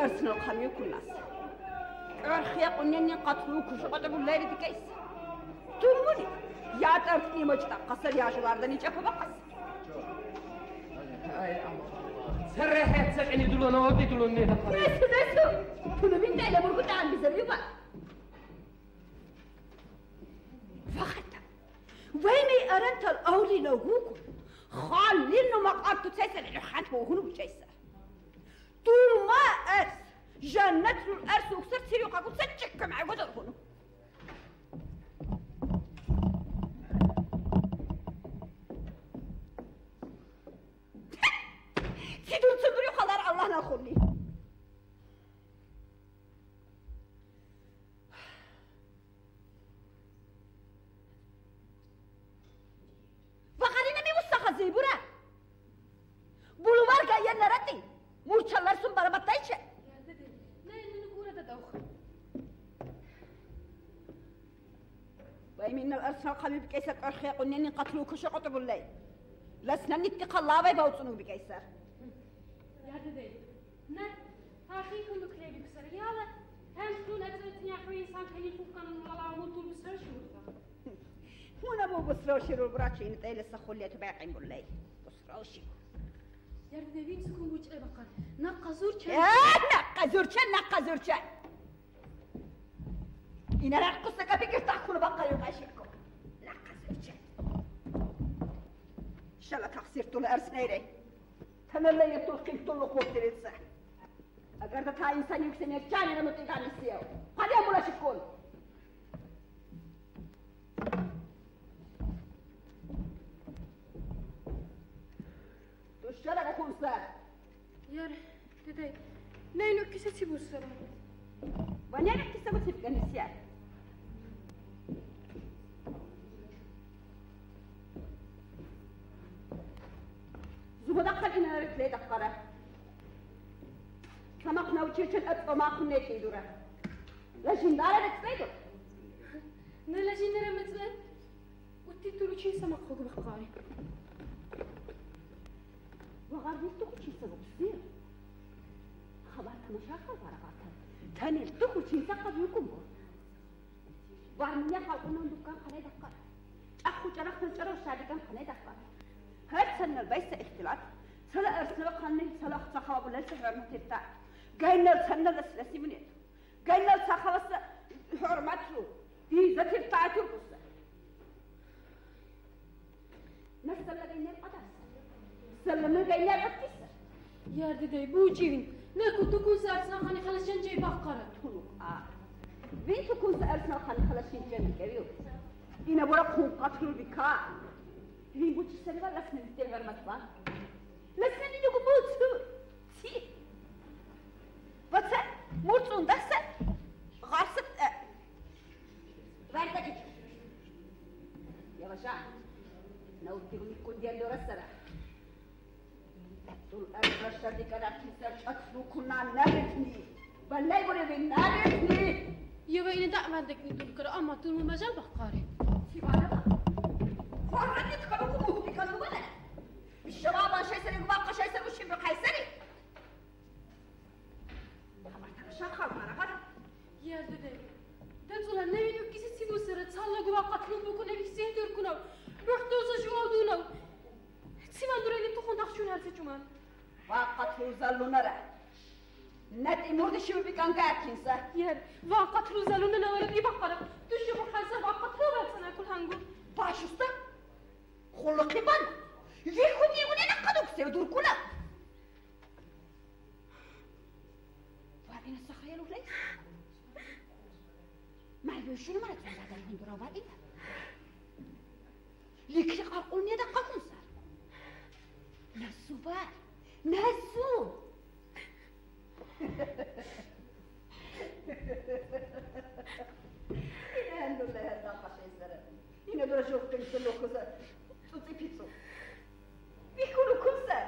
ديك أيسر أرسنال قامي كناس أرخيا قنيني قتلو كشو قتلو الليل ديك أيسر تلموني يا ترتني مجتا قصر يا شواردني جفا بقص Ay aman. Serre hetsek eni duluna odi dulun ne hakkı. نسو نسو تلو من دعلا مرقود عن بزريبا სანხავი ბკესა ყერხეყუნენი ყათლუკო შეყოტებულე ლასნანი ტიყალავე ბაუწნუ ბკესა ядыдэй на ахиху нуклеви бксар яла ჰემ სულ ეწეწნია ხვისან ხელიფუკან მალამუ თულსერ შურდა ხუნა მოგოსრო შირო ბრაჩინ ტელესა ხოლიათ ბაყიმბულე გოსროში يرد بيتكم وجه بقر نقى زورشا نقى زورشا نقى زورشا إن أنا أقصد كبيك تحكوا بقر يبقى شيكم شلك حصيرتو لأرسنيري تمليتو قيمتو لقوتي لسه أقرد تا إنسان يكسن يجاني نمتي قاني سيو قد يقول أشكون تشلك أكون سار ياري تداي. ناينو كساتي بوسر ونانا كساتي بقاني سيار Zubodakkan ina ritle dakkara. Samak na uçirçil et o makun ne tedura. Lajindara ritledu. Ne lajindara mitle? Utti turu çi samak kogu bakkari. وغار نستوك شي سبب كثير خبرك مش خبر غاتن تاني التوك شي سقط يكون وعملنا حقنا ندكان خلي دقر أخو جرخ من جرخ شادي كان خلي دقر ፈጽነ በይሰ እክትላት ስለ እርስበኻኒ ስለ ክተኸባብለ ዝሕረመት من ጋይነብሰነ ለስለሲ ምን የለ ጋይነብሳ ኸበሰ ሕርማት ይዘትርታ ትርኩሰ نستلقينا القدس سلمنا قينا القدس يا ددي بوجين ناكو تكوز أرسنا خاني خلشان جاي بافقرة تقولوا آه. بين تكوز أرسنا خاني خلشان جاي مكريو إنا برا قوم قتلوا بكار. Він будь сервер la semaine dernière maintenant. La semaine du coup, si. What's that? Mutsun, that's that. Gossip. Where's that? يا بشع أنا قلت لهم يكون ديال له رسالة تقتل الأرض رشادي كان أكتسر شخص كنا نارتني بل يبري نارتني يبين دعم عندك نتول كرا أما تول ما جنبه قاري سيبانا بقى فرني تكبروا كوكو بيكانوا بنا الشباب شيء سري وباقة شيء سري وشي بقيسري خبرتك شاخر مرة غدا Yar dede. Det ulan ne video kisi sibu sıra çalla guva katlı bu kone bir şey dur kuna. Ruhtu olsa şu olduğuna. Sivan durayla tuhun dakşun her seçuman. باقة توزلوا نرى نت إمور شو بيكان قاعدين Yer va katlı zaluna ne var bir bakara. Düşü bu haysa va katlı var sana 골록해봐라 일군 일군에 나가도 없어요 둘구나 وبعدين استخيلوا ليش ما شنو مرة تنزاد الهندرة وبعدين ليك يقرأ قلني دقة كنصر نسو بار نسو إلى أن الله هذا قشي سرق إلى أن الله شوف قلت له წუწიფიცო ვიქულუ ქუსა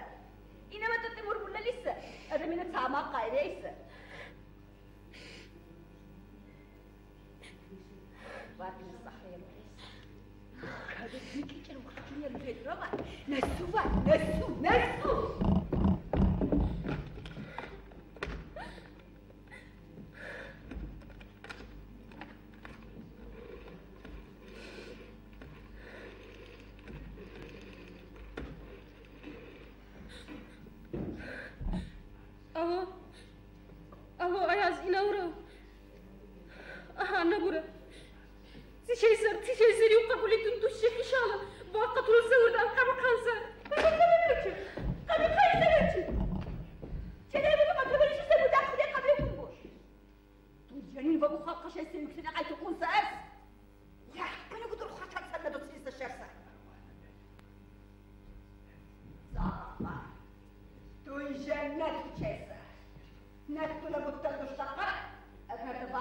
ინამატოტე მურმულალისა ადამინა ცამა ყაირე ის ვარდინა სახერო გადმიკიჭე ხჭიელი ფედროვა ნასუვა ნასუ ნასუ نورو أها نبرة تشيزر تشيزر يقبل تندو الشيخ إن شاء الله باقة الزور أن قبل خانسة قبل خانسة قبل خانسة تنام لما قبل جزء متأخذ قبل كنبوش تجانين بابو خاقة شايسة يكسنا قايت يكون سأس يا كان يقدر خاقة سنة تسيس الشرسة زعبا تجانات تشيزر ناس كلها مضطرة تشتقر أنا عشان ما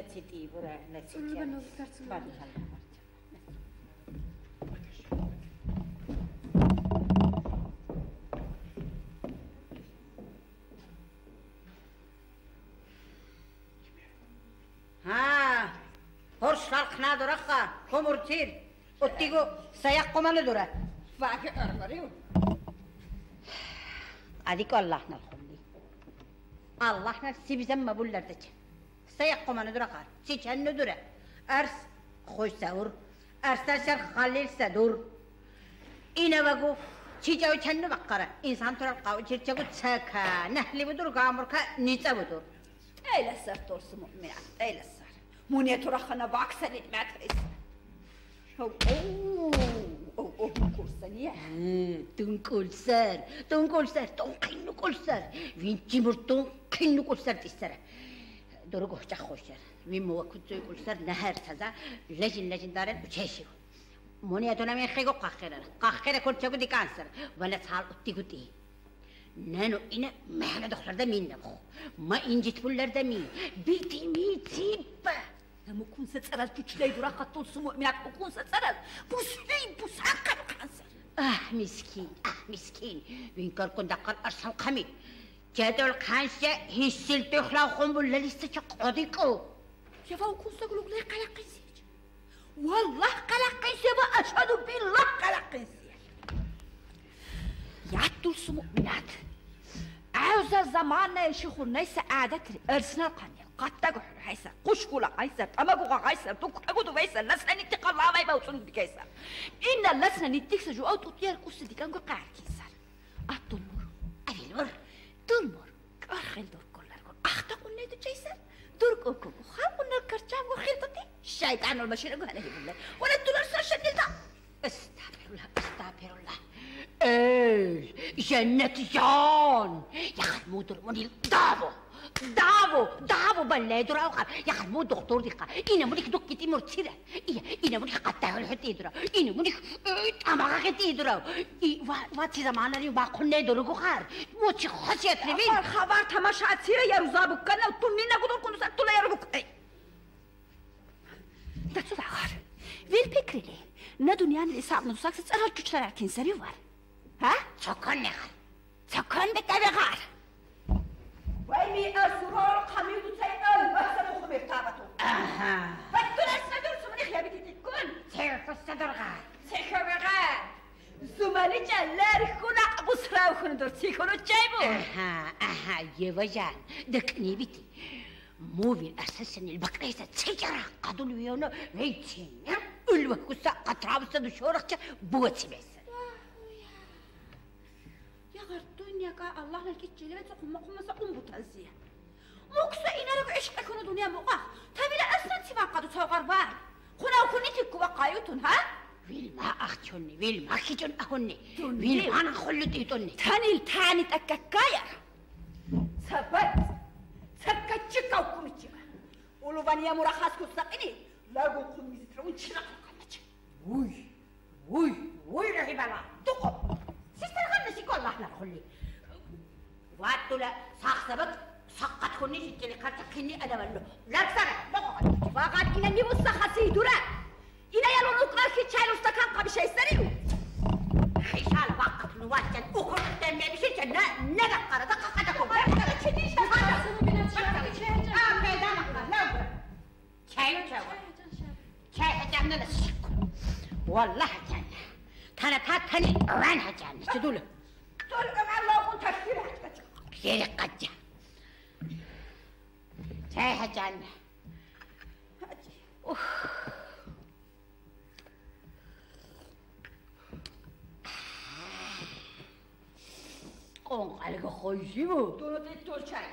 بيقرأ Yine titi buraya ne titi. Onu ben alıp dersim Bak aldım. bakalım. Ha, horşlar kına durakka, komurtir. Ottigo sayak komanı dura. Vaki örgörüyor. سيقوم ندرة خار تيجان ندرة أرس خوش ساور أرساشر خليل سدور إنا وقو تيجاو تشنو بقرة إنسان ترى القاو تيجاو تساكا نهلي بدور قامركا نيتا بدور أي لسر تورس مؤمنة أي لسر مونيا ترخنا بعكسة نتمعت رئيس أوه أوه أوه تنكولسان يا تنكولسان تنكولسان تنقين كولسان فين تيمر تنقين كولسان تسترى дөрөг ухчих хуушаар вим мөвөкд зүйг үлсээр нахаар таза лежин лежин дараад үчээшив мони атонами хэго кахэрэр кахэрэ кольчэг ди кансер вала цаал уттигути нану ина мэхэ дохларда минна бо ма инжитбулларда ми бити ми типпа Ama kunsa saral güçley durak hatta olsun müminat o kunsa saral. Bu süleyin bu sakar kanser. Ah miskin, ah miskin. Bin kalkın dakkal arsan kamil. جدول خانسة هسل تخلا قنبلة لسه قديكو شفا وكون سقلوك لي قلقيسيج والله قلقيسي وأشهد بالله قلقيسي يا طول مؤمنات عاوزة زماننا يا شيخ الناس قعدت أرسنا القنية قد عايزة قشكولة عايزة تمجوغة عايزة دوك أجودو عايزة لسنا نتي قلعة ما يبوصون بكيسة إن لسنا نتيك سجو. أو تطير كوس دي كانجو قاعد كيسة أطول مر أبي المر تنبرك الخلدور كلها أخطق النادي جيسر درك أكو خاب ونر كرتاب وخلطتي الشايد عنه المشير أقوها نهي بالله ولا الدولار صار شنلتا استغفر الله استغفر الله إيه جنة جان. يا خد مودر مني الضابو Davo, davo baledura oqar. Yaqar mo doktordiqa. Ina munik dok kitimur tsira. Iya, ina munik qattaul hatidura. Ina munik tamaga hatidura. I va va tsira manari va qonne duru qoqar. Mo chi khasiatli vin. Qar xabar tamasha tsira yaru zabuk kana tu nina gudun kunsa tula yaru buk. და ცოტა ხარ. ვერ ფიქრილი. ნა დუნიანელი საყნოს საქსე წერალ ჩუჩრა რაკინსერი ვარ. ჰა? ჩოკონე ხარ. ჩოკონე კაბე ხარ. واسه تو خبر تابتو Aha. بس تو نسنا دور سمنی خیابی تی کن Çerkos sadırgar. چه خبره زمانی جلر خونه ابو سراو خونه دور تی کنو چای بو Aha, aha, yevajan. Dıkni biti. Movil asasin البقريسة تسجرة قدول ويونا ويتين الوه كسا قطرابسة دو شورخشة بوتي بس Qartunyaka Allah'la git cilve sokum mokumasa un butansiye. Moksa inerek eşk ekonu dünya muqa. Tabile aslan tivakadu soğar var. Kuna okuni tikku vakayutun ha? Vilma ahtunni, vilma hicun ahunni. Vilma ana hullu diydunni. Tanil tani takkakkaya. Sabat. Sakkatçık avkumitçima. Uluvaniya murakhas kutsakini. Lagu kumizitravun çırak ukanmaçı. Uy. كني أنا منه لا أكثر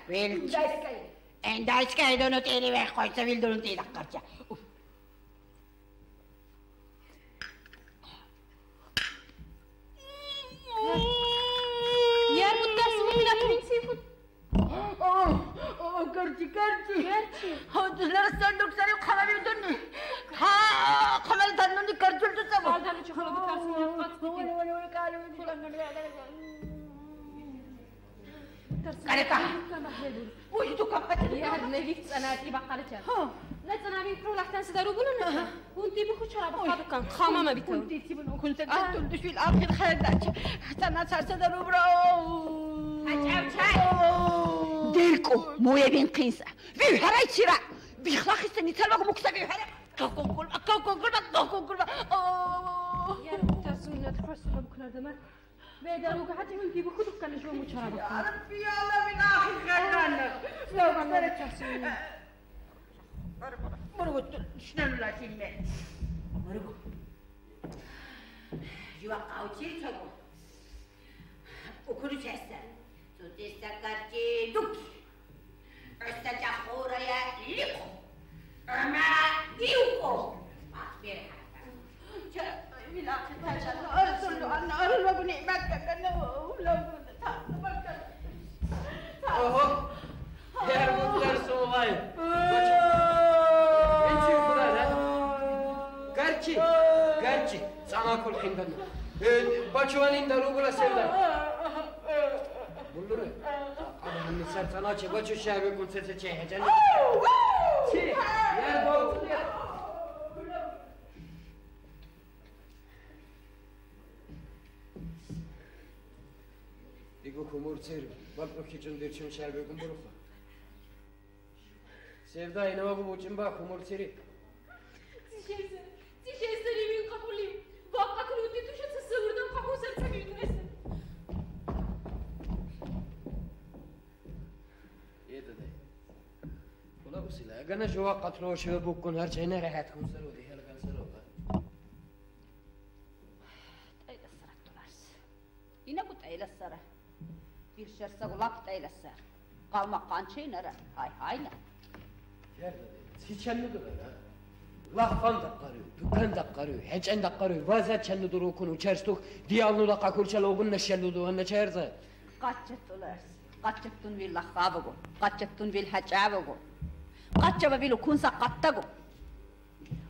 Wil. En daar scheiden het ene weggooit, ze wil door het ene. ve de bu hadi كنتي بخو دكان شو مو شراب ربي يا الله من اخر خدعنا لو ما تفسير مرقو شنو لا كلمة مرقو يوقعوا تيرتو وكل جسد تستكرتي دوكي استجحورا يا ليكو أما يوكو ما أصبر أرسل أن Sen sana çabuk şu şerbi kumsesi çekeceksin. Sen boğulun ya. Dico kumurterim. Bak roki çındır çın şerbe kumburufa. Sevda inama bu buçun bak kumurteri. Tişesin. Tişesin evin kapuluyum. Vakka kılıklı tuşası sıvırdım kapı serpe büyütmesin. Yedi de. Kula bu silah. Gana şu vakka tuşu ve bukkun her şeyine rahat kumsar o diye. Yine bu tayla sarı. Bilşerse kulak eylese. Kalmak kançı inere. Hay hayne. Yerde Siçenli durar ha. Lahfan da karıyor, dükkan da karıyor, heçen da karıyor. Vazet çenli duru okunu, çerstuk, diyalnu da kakur çel ne şenli duru, ne çerze. Kaçet ulas, kaçet tun vil lahfavı gu, kaçet tun vil heçavı gu. Kaçeva vil okunsa katta gu.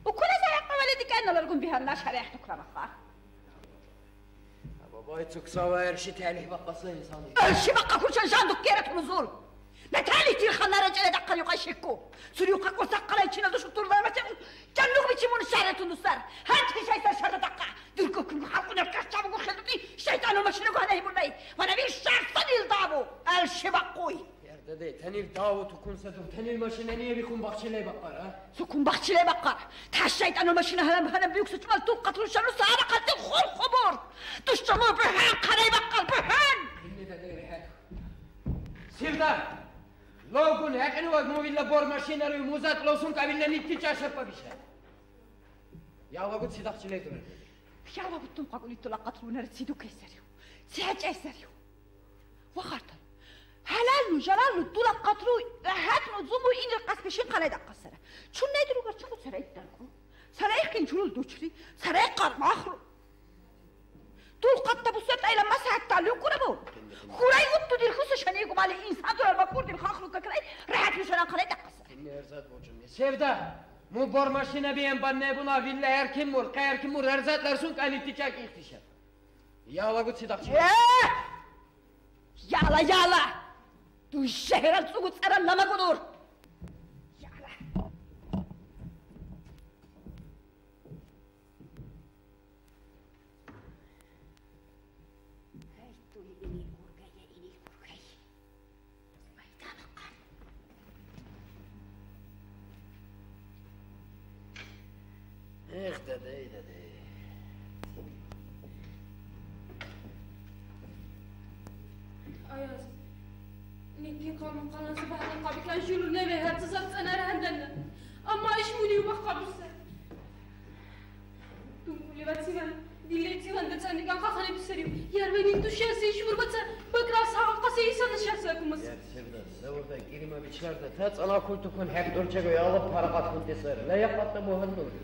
Okuna zayakma veledik en alır gun bihanlar şereh tukra bakar. بايتسوك سوا ارشي تالي بقصي صاني ارشي بقى كل شيء جاندو كيرك مزول لا تالي تي خنا رجع دقة يقع شكو سوري يقع كل سقة لا يشيل دوش طول ما تقول جنوك بيشي من الشارع تنصر هات في شيء شر دقة دلكو كم حقنا الكشة بقول خلتي شيطان ومشرق هنا يبون لي وأنا بيش شعر صني الضابو ارشي بقوي دادي تاني الداوت وكون ساتو تاني الماشينة نية بيكون بغشي لي بقر آه؟ سكون بغشي لي بقر تحشيت أنا ماشينة هلا هلا بيوك ستمال تو قتلو شنو سهرة قتل خور خبور تشتمو بحان قري بقر بحان بني دادي ريحاتو سير دار لو كون هاك أنا واقمو بلا بور ماشينة ريو موزات لو سنك عبلا نيتي تشاشر بابيشا يا وقت سيداخت ليتو يا وقت تنقا قولي تلقى تلونا رتسيدو كيساريو سيهاج ايساريو وخارطة هلال جلال تلا قتلوا هات نزومو إن القسمشين قلا دقسرة شو نيدرو قرشو سراي تلقو سراي كين شلول دوشري سراي قر ماخرو طول قد تبصت إلى مسح التعليم كربو خوراي وطو دير خصو شنيقو مالي إنسان دول المقور دير خاخرو ككلاي رحت مشانا قلا دقسرة Dinle erzat borcum. Sevda! Mu bor maşine biyen banne buna villa erkin mur, kayerkin mur erzatlar sun kalittikak ihtişam. Ya vagut sidakçılığı. إيه يلا يلا دو الشهر تسوق تسرى لما قدور يلا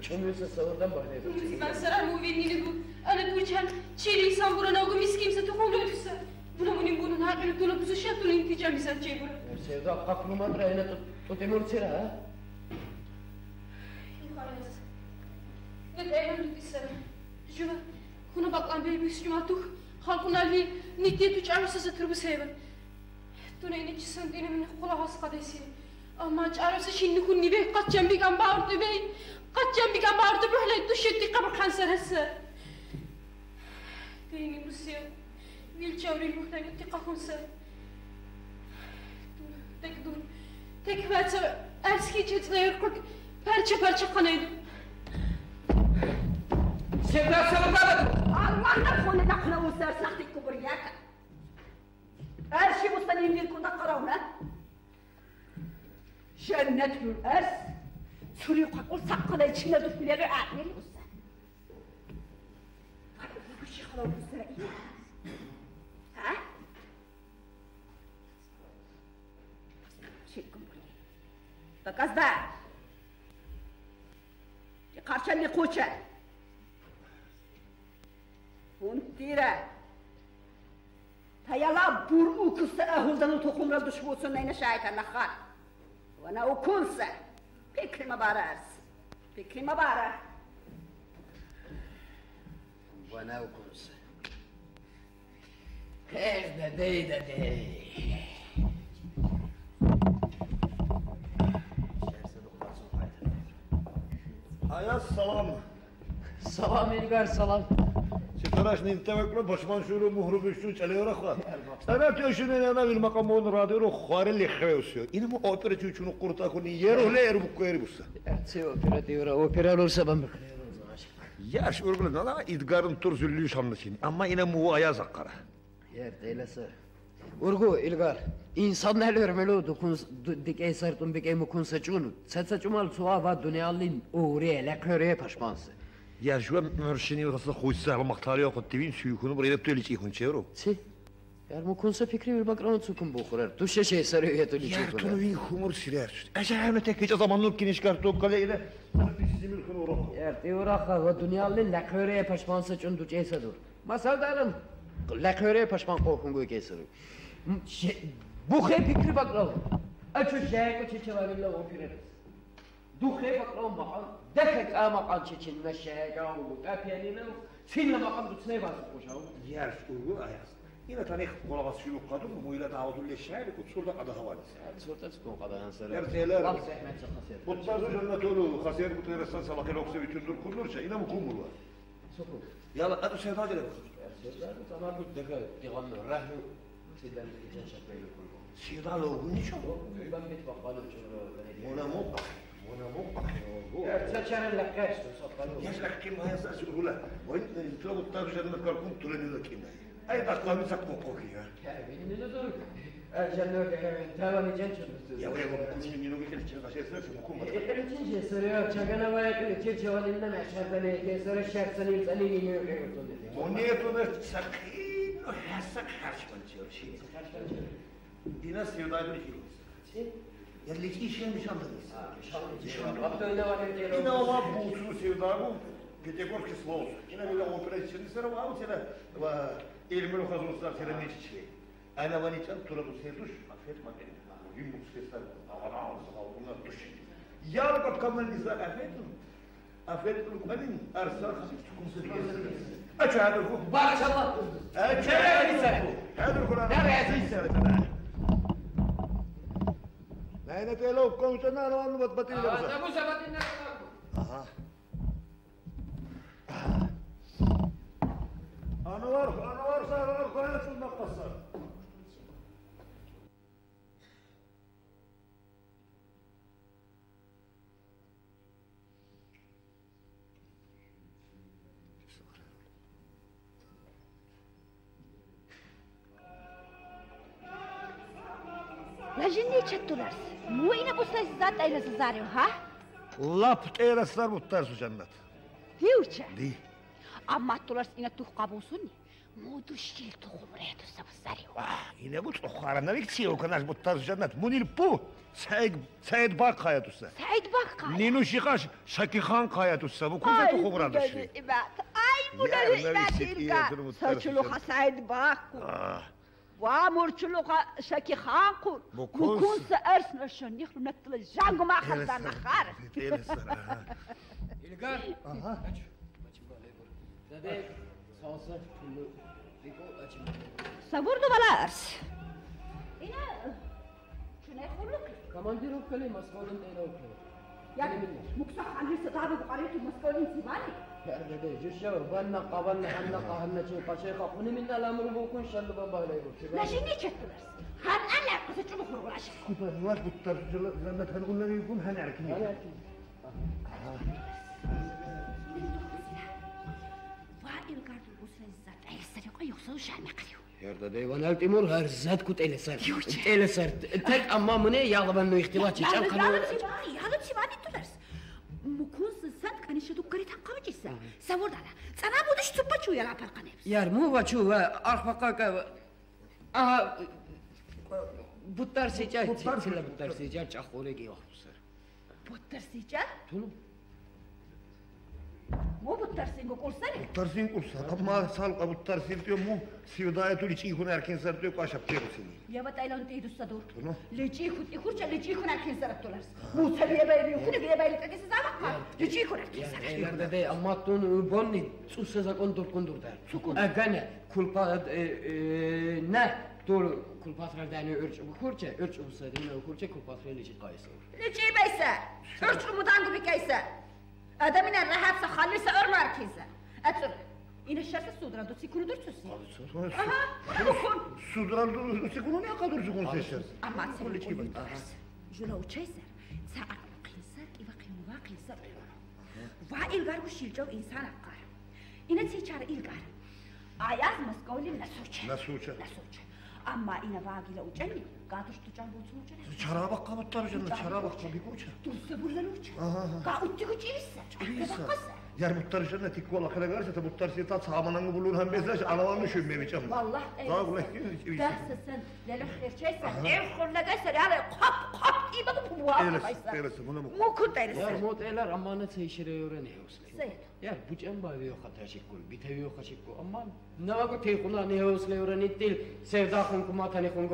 Çömüyorsa savurdan bahane Tunggu ben sarar mu venini bu. Ana buçan çeli insan buran avgı miskimse tukumlu ötüse. Buna munin bunun hakkını tuna buzu şatunu izan çey bura. Sevda kapluma drayına tut. Tutimur sira ha. Ayaz. Ne de eylem dissene. Jüva. Kuna baklan bir büyüsü cumatuh. Halkun alvi nitye tuç arısı tırbı seven. Tuna ini cisan dinimin kula has kadesi. Ama arısı şimdi kun nibe kaçacağım bir kan bağırdı bey. Bir kan bağırdı böyle düşetti kabır kanser hesse. Dini Rusya. Vil çavril muhtemel tikahunsa. Tek dur. Tek verse erski çetine kırk parça parça kanaydı. Sevda 술을 확 올싹거나 질러도 훈련을 안 일로써. 바로 이것이 하나님 사이야. 아? Çirkin bu. Da kızlar. Ya karşan ne koça. Puntire. Tayala burmu kısa ahuldan o tokumral düşü olsun neyine şahit anakar. Ona okunsa. Pikrima bararsın. Pikrima barar. Bana okunsa. Her dedey dedey. Şemsi dokunsun haydi. Hayat salam. Salam Elgar salam. ستراش ننتبه بشمان شروع مهرو بشتو چلیو رخوا انا تشوني انا بالمقام اون راديو رو خوار اللي خيوسيو اینو مو اوپرا چوچونو قرطا کنی یرو لیر بو کویر بوسا Ertesi opera diyor, opera olursa ben bakıyorum. Yaş urgulu nana idgarın tur züllü şamlısın ama yine mu ayaz akkara Yer deylese. Urgu İlgar. İnsan neler melo dokun dik eser tun bik emu kun saçunu. Satsa çumal suava dünyalin uğriye lekröre paşmansı. Ya şu an mürşini rasa khoysa al maqtali oqut tibin suyukunu buraya tüyli çiğun çevro Si. Yar mu kunsa fikri bir bakran tsukun bukhrar. Tuşa şey sarıyor ya tuli Ya çukur. tunu vin humur siler Eşe tek hiç zamanlık kiniş kartop kale ile Bisimil kunu roh Yer diyor akha ve dünyalin lekröre paşmansı çun tuç eser dur. Masal dalın. Lekröre paşman kokun go keser. بوخه فکری بقلو اچو شايكو تشواري لو اوبريرس دوخه بقلو مقام دكك امقام تشين مشاكا وتابيانينا سين مقام دوتسني باز قوشاو Yer uygu ayaz. Yine tanık kulağız şu kadın bu ile davutulle şehir kutsurda adı havadis. صورتك تكون قضاء انسر Erteler. والله زحمه شخصيه Bu tarzı cennet olur. Hasiyer bu teyresten sabah elokse bütündür kurulursa yine mi kumur var? سكون Yala adı sevda gele تمام قلت لك تغنوا الرهن سيدان كيشان شكل كله Sevda loğun ne çok? يبان بيت بقالو شنو c'era l'orchestra sotto a lui. Perché ma è stato sulla, il tuo buttato c'è qualcuno tu le vedo chi mai. E da qua mi sa un po' chi. Canım devam edeceksin. Ya buraya bunun kuzunun yine bir kere şeylersin okuma. Için şey soruyor. Çakana bayağı bir kirçe valinde meşherden eke sonra şersenin seni yine öyle yurtun dedi. O niye bunu sakın o her sak karşıma çıkıyor şimdi. Dina sevdayını yürüyorsun şey. Ya leki işin nişanlıyız. Hatta öyle var ya. Yine ama bu sevda bu. Gece korku slow. Yine böyle opera için sonra var mı sana? Ve ilmi hazırlıklar sana ne çiçeği. Ana bana için turabu sevduş. Afiyet makine. Yumruk sesler. Avana alsa bunlar duş. Ya bak kamal nizak afiyet mi? Afiyet mi? Benim arsa hafif tukumsa Aç hadi bu. Barçallah. Aç Nereye gitsen? Hadi Kur'an. Nereye gitsen? Näin te loukkoon, mutta nämä on annut batille. Bu sefer dinle. Aha. Anvar, Anvar sarılar koyasın bakkasa. Lajinni çettular. Mu yine bu ses მოინაბუსეს ზატაილეს ზარიო ჰა ლაფ ტერასთან მუტარსო ჯანნათ დიუჩა დი ამატულას ინა თუ ყაბუსუნი მოდი შილტო ხუმრეთო საბსარიო ა ინა ბუწო ხარანა ვიქციო კანას მუტარსო ჯანნათ მუნილ პუ საიდ საიდ ბაქ ხაიატუსა საიდ ბაქ ხაი ნინუ შიყაშ შაკი ხან ხაიატუსა ბუქუზა თუ ხუმრადაში აი მუნალ იბატ ირგა საჩულო ხა საიდ ბაქ აა Bu. Bu Bu ersna şun nihlu netla jangu ma khaldan nakhar. teyraslar. aha. İlgar. Aha. Aç. Açın böyle vur. Dede. Salsa. Kullu. Riko açın. Savurdu bala ers. Ina şuna khuluk. Kamandir okkalı maskolun değil okkalı. Ya muksa khalli sadabu qaritu mas'ulin sibani. Ya hani. Hani. Yerde deyvan Timur her zat kut eleser. Eleser. Tek amma mı ne yağlaban no ihtilaç için Yalı kanı. yalı sibani tular. Mukun sat kanişe dukkari tan qavcisa. Savurdala. Sana bu düş tuppa çuya la parqan hepsi. Yar mu vaçu ve arxa ka aha butlar seçer. Butlar Butlar seçer. butlar seçer çakore ki yok bu ser. Buttar sica. Tulum. Mu buttar singo kursari. Tarsin kursa, ama salqa bu tarsin diyor mu? Sivdaya tuli çiğ kun erken sar diyor kaşap diyor seni. Ya bat aylan teydu sadur. Tunu. Leci khut ikhurcha leci khun arkin sarat tular. Mu sabiye bayri khun biye bayri takis zama. Leci khun arkin sarat. Eylerde de amma tun bonni sussa zakon dur kundur der. Agane kulpa ne dur kulpatral dani örç bu kurça örç bu sadine kurça kulpatral için kaysa. Leci baysa. Örç mudan gibi kaysa. ადამიანს რაჰაბსა ხალისა ორ მარქიზა აწურ ინა შასა სუდრანდო სიკუნდურ წუსი? აჰა სუდრანდო სიკუნუნი აკადურ სიკუნს ეს ამა სიკუნი ბატას ჟულა უჩესერ ცა აყინსა კივა ყინვა ყინსა ვა ილგარგუ შილჯო ინსან აყარ ინა ციჩარ ილგარ აი ას მოსკოლი ნასუჩა ნასუჩა ნასუჩა tichar ilgar. Ayaz maskawli nasucha. Nasucha. Nasucha. Amma ina vagila uçani. Gadush tucan bu sucha. Çarabak kabutlar cennet, çarabak tabii koça. Tusse bullalucha. Aha. Ka utti kuchirissa. Yer muttar işlerine tik kola kala garsa ta muttar sita samananı bulur hem bezler alavanı şümmemi çam. Vallahi Daha kolay eylesin. ki. Derse sen deli gerçeksen ev kurna gayser yani kap kap iyi bakıp bu hafta Eylesin, eylesin, bunu mu? Mukun Yar dersin. mot eler amma ne teşire öğreniyor osle. Seyit. Yar bu can bavi yok hata şıkkul, bitevi yok şıkkul. Amma ne var bu teykuna ne osle öğrenit değil. Sevda kun kuma tani kun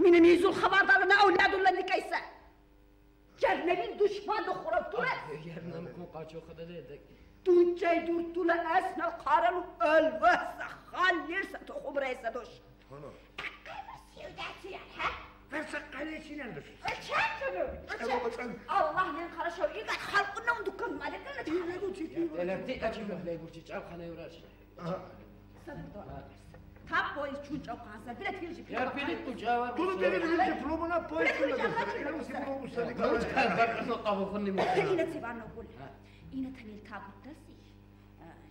من ميزو الخبردارنا أولاد ولا اللي كيسا جرنا لي الدشمان وخرب طولة جرنا مكوقات وخدا ليدك دون جاي دور طولة أسنا القارن والوسا خالير ستخب رئيسة دوش هنا تقيم السيوداتي ها فرسق عليه شنو نلبس؟ شنو؟ الله لين خرج ويقعد خلقنا وندكم مالك انا تقول لك لا بدي اجيب لا يقول لك تعال خليني وراش صبر uğraş. Tap boy çunca kanser. Bile tilci. Yar pilit tu çavar. Bunu beni bilince plomuna poy Bırak kıla hocam, desene. bırak Elim hocam. seni olmuşsa ne Kavuç kadar. kadar kavu khunni mo. Ine tibano gul. Ine tanil tabut dasi.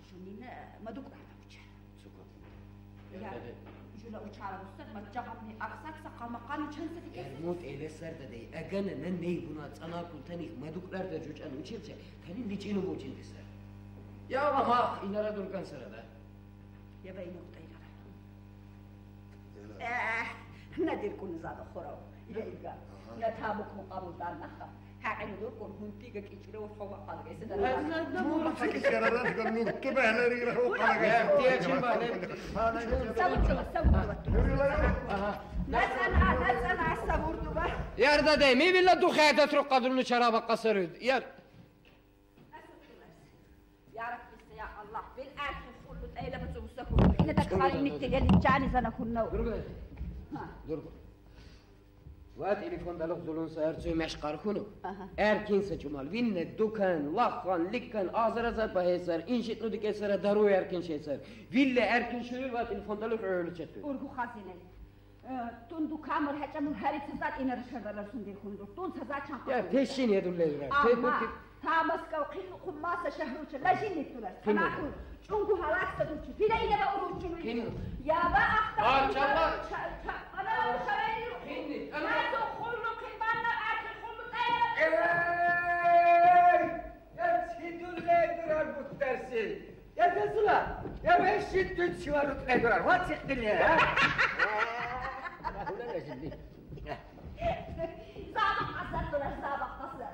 Şunun maduk da uçar. Suku. Ya jula uçar usta macam ni aksak sakal makan çansa dikes. Mut eyleser de dey. Agana ne ney buna çana kul tani maduklar da cucan uçirse tani liçini bu için deser. Ya ama inara durkan sırada. Ya nokta آه، نادير كون زاد خرو لا نتابك مقام دار نخا. ها عنده كون هم تيجا كيشرو حوا قلقي سنة لا فيك شرارة قال نور تبع لي راح قلقي تيجي ما سوت سوت نسأل نسأل على الصبور تبع يا رضا دايمي بالله دخيت ترقد من شراب قصر يا تمسكوا ان تكفى انك تجي جاني سنه كنا dur be. Dur. Vat telefon dalık zulun sayar söymeş karkunu. Aha. Erkin seçumal. Vinne dukan, lakkan, likkan, azara zarpa heser, inşit nudik esere daru erkin şeyser. Ville erkin şöyle vat telefon dalık öyle çetti. ارجو خازنه تون دو کامر هچم هری تزات این رشد رسون دی خوندو تون تزات چان Ya peşin yedurlaydı. اما تامس کو خين قماس 중구 하락서는 비대이대가 오고 주는 괜히 야바 악다 아 잠깐 하나 샤벨로 괜히 나도 홀로 큰반나 아트 홀로 따야 야 지둘레 들어 못 다시 야 됐으라 야왜 시들 치와로 내더라 와 찍들냐 나 혼자 내신디 Sabık kasattılar, sabık kasattılar.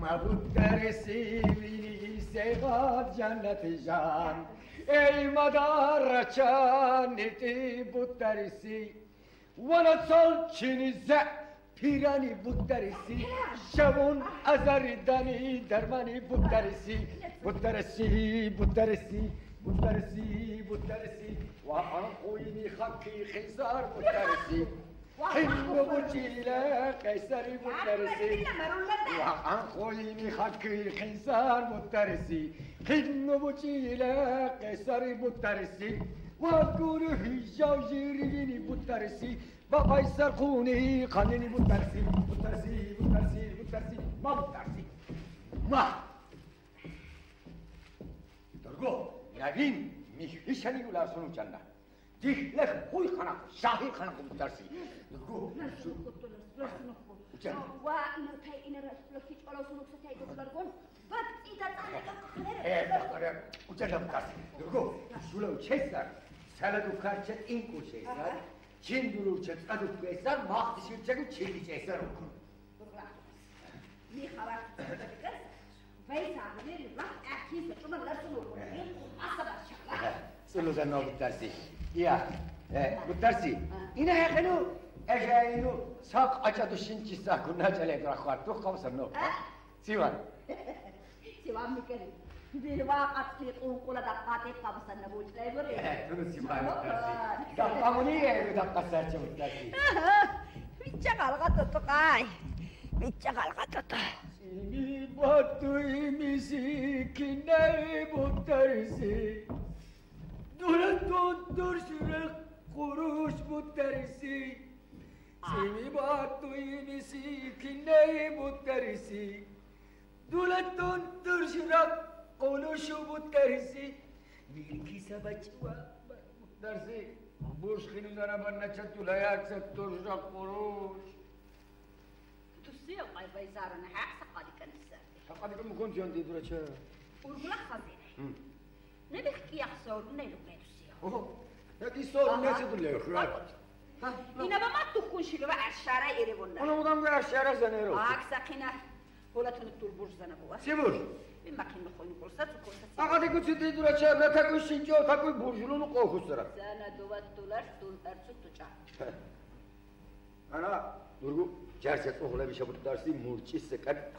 مبود در سیلی سیغاد جنت جان. ای مدار چانیتی بود درسی ولا سال چینیزه پیرانی بود درسی شبون دنی درمانی بود درسی بود درسی بود درسی بود درسی بود درسی و آن خوینی خاکی خیزار بود درسی حلم بوچیله قیصری مترسی. و آن خویی می‌خواد که قیصر مترسی. حلم بوچیله قیصری مترسی. و گروهی جاجیرینی مترسی. با قیصر خونی خانینی مترسی. مترسی مترسی مترسی. ما مترسی. ما. درگو نوین میخیشنی گلار سنو چنده դիհլեր հույ խանակ, շահի խանակ ու դարսի։ Լրսուն կոտը լրսուն կոտը։ Ուջան։ Վա ինոթե իները լսիչ կոլոսուն ուքսը թեյ դուկլարգոն, բակ իդա ծանեկը կխները։ Է, բախարը, ուջան լավ կարսի։ Լրգո, շուլը ուչեսար, սալը դուկարչետ ին կուշեսար, չին դուրուրչետ ադուկ պեսար, մաղ դիշիրչետ ու չիլիչ էսար ուքուն։ Մի խավար կտկս, վեյս աղներ լավ ակիզ, շումը լրսուն ուքուն, ասաբար շաղլա։ Սուլուզան նողիտ դարսի։ çekip çelişesler okur. مي خلاص فايت عملي راح أكيد شو ما لازم أصلا شغلة Sulu sen bu tersi. Ya, e, bu tersi. Ine hekenu, ejeyinu, sak aça düşün çisa kunna çele bırakvar. Tu kavsan no. Sivan. سوى مكان بالواقع في قنقلة دقاتي قبصة نبوج لا يبري Tunu sivan bu tersi. Dakika ni ye, dakika serçe bu tersi. بيتشغل غطة دلتون دور شوره قروش بود درسی سیمی با توی نیسی که نی بود درسی دلتون دور شوره قروش بود درسی میری کیسا بچی با درسی. خیلی داره با نچه تو لیا کسا دور شوره قروش تو سی اقای بایزارانه حق سقالی کنسر سقالی کنم کنسی انتی دوره چه؟ ارمولا خزینه ورغلا خزينة نبيك يا خسور نيلو بين تسيق اوه هذه صور الناس يقول لي خلاص إنا بما تكون شي بقى الشارع يريبونا انا مدام قاعد الشارع زنيرو عكس ساقينا ولا تنتو البرج زنبوا سيبور بما كان نخوي نقول ستكون اقعد يقول سيدي دور شور ما تاكل شنجو تاكل برجلون وقوخ السرا زانا دوات دولار دول أرسل تجا انا دورغو جارسة اوغلا بيشا بتدارسي مورچي سكت رجع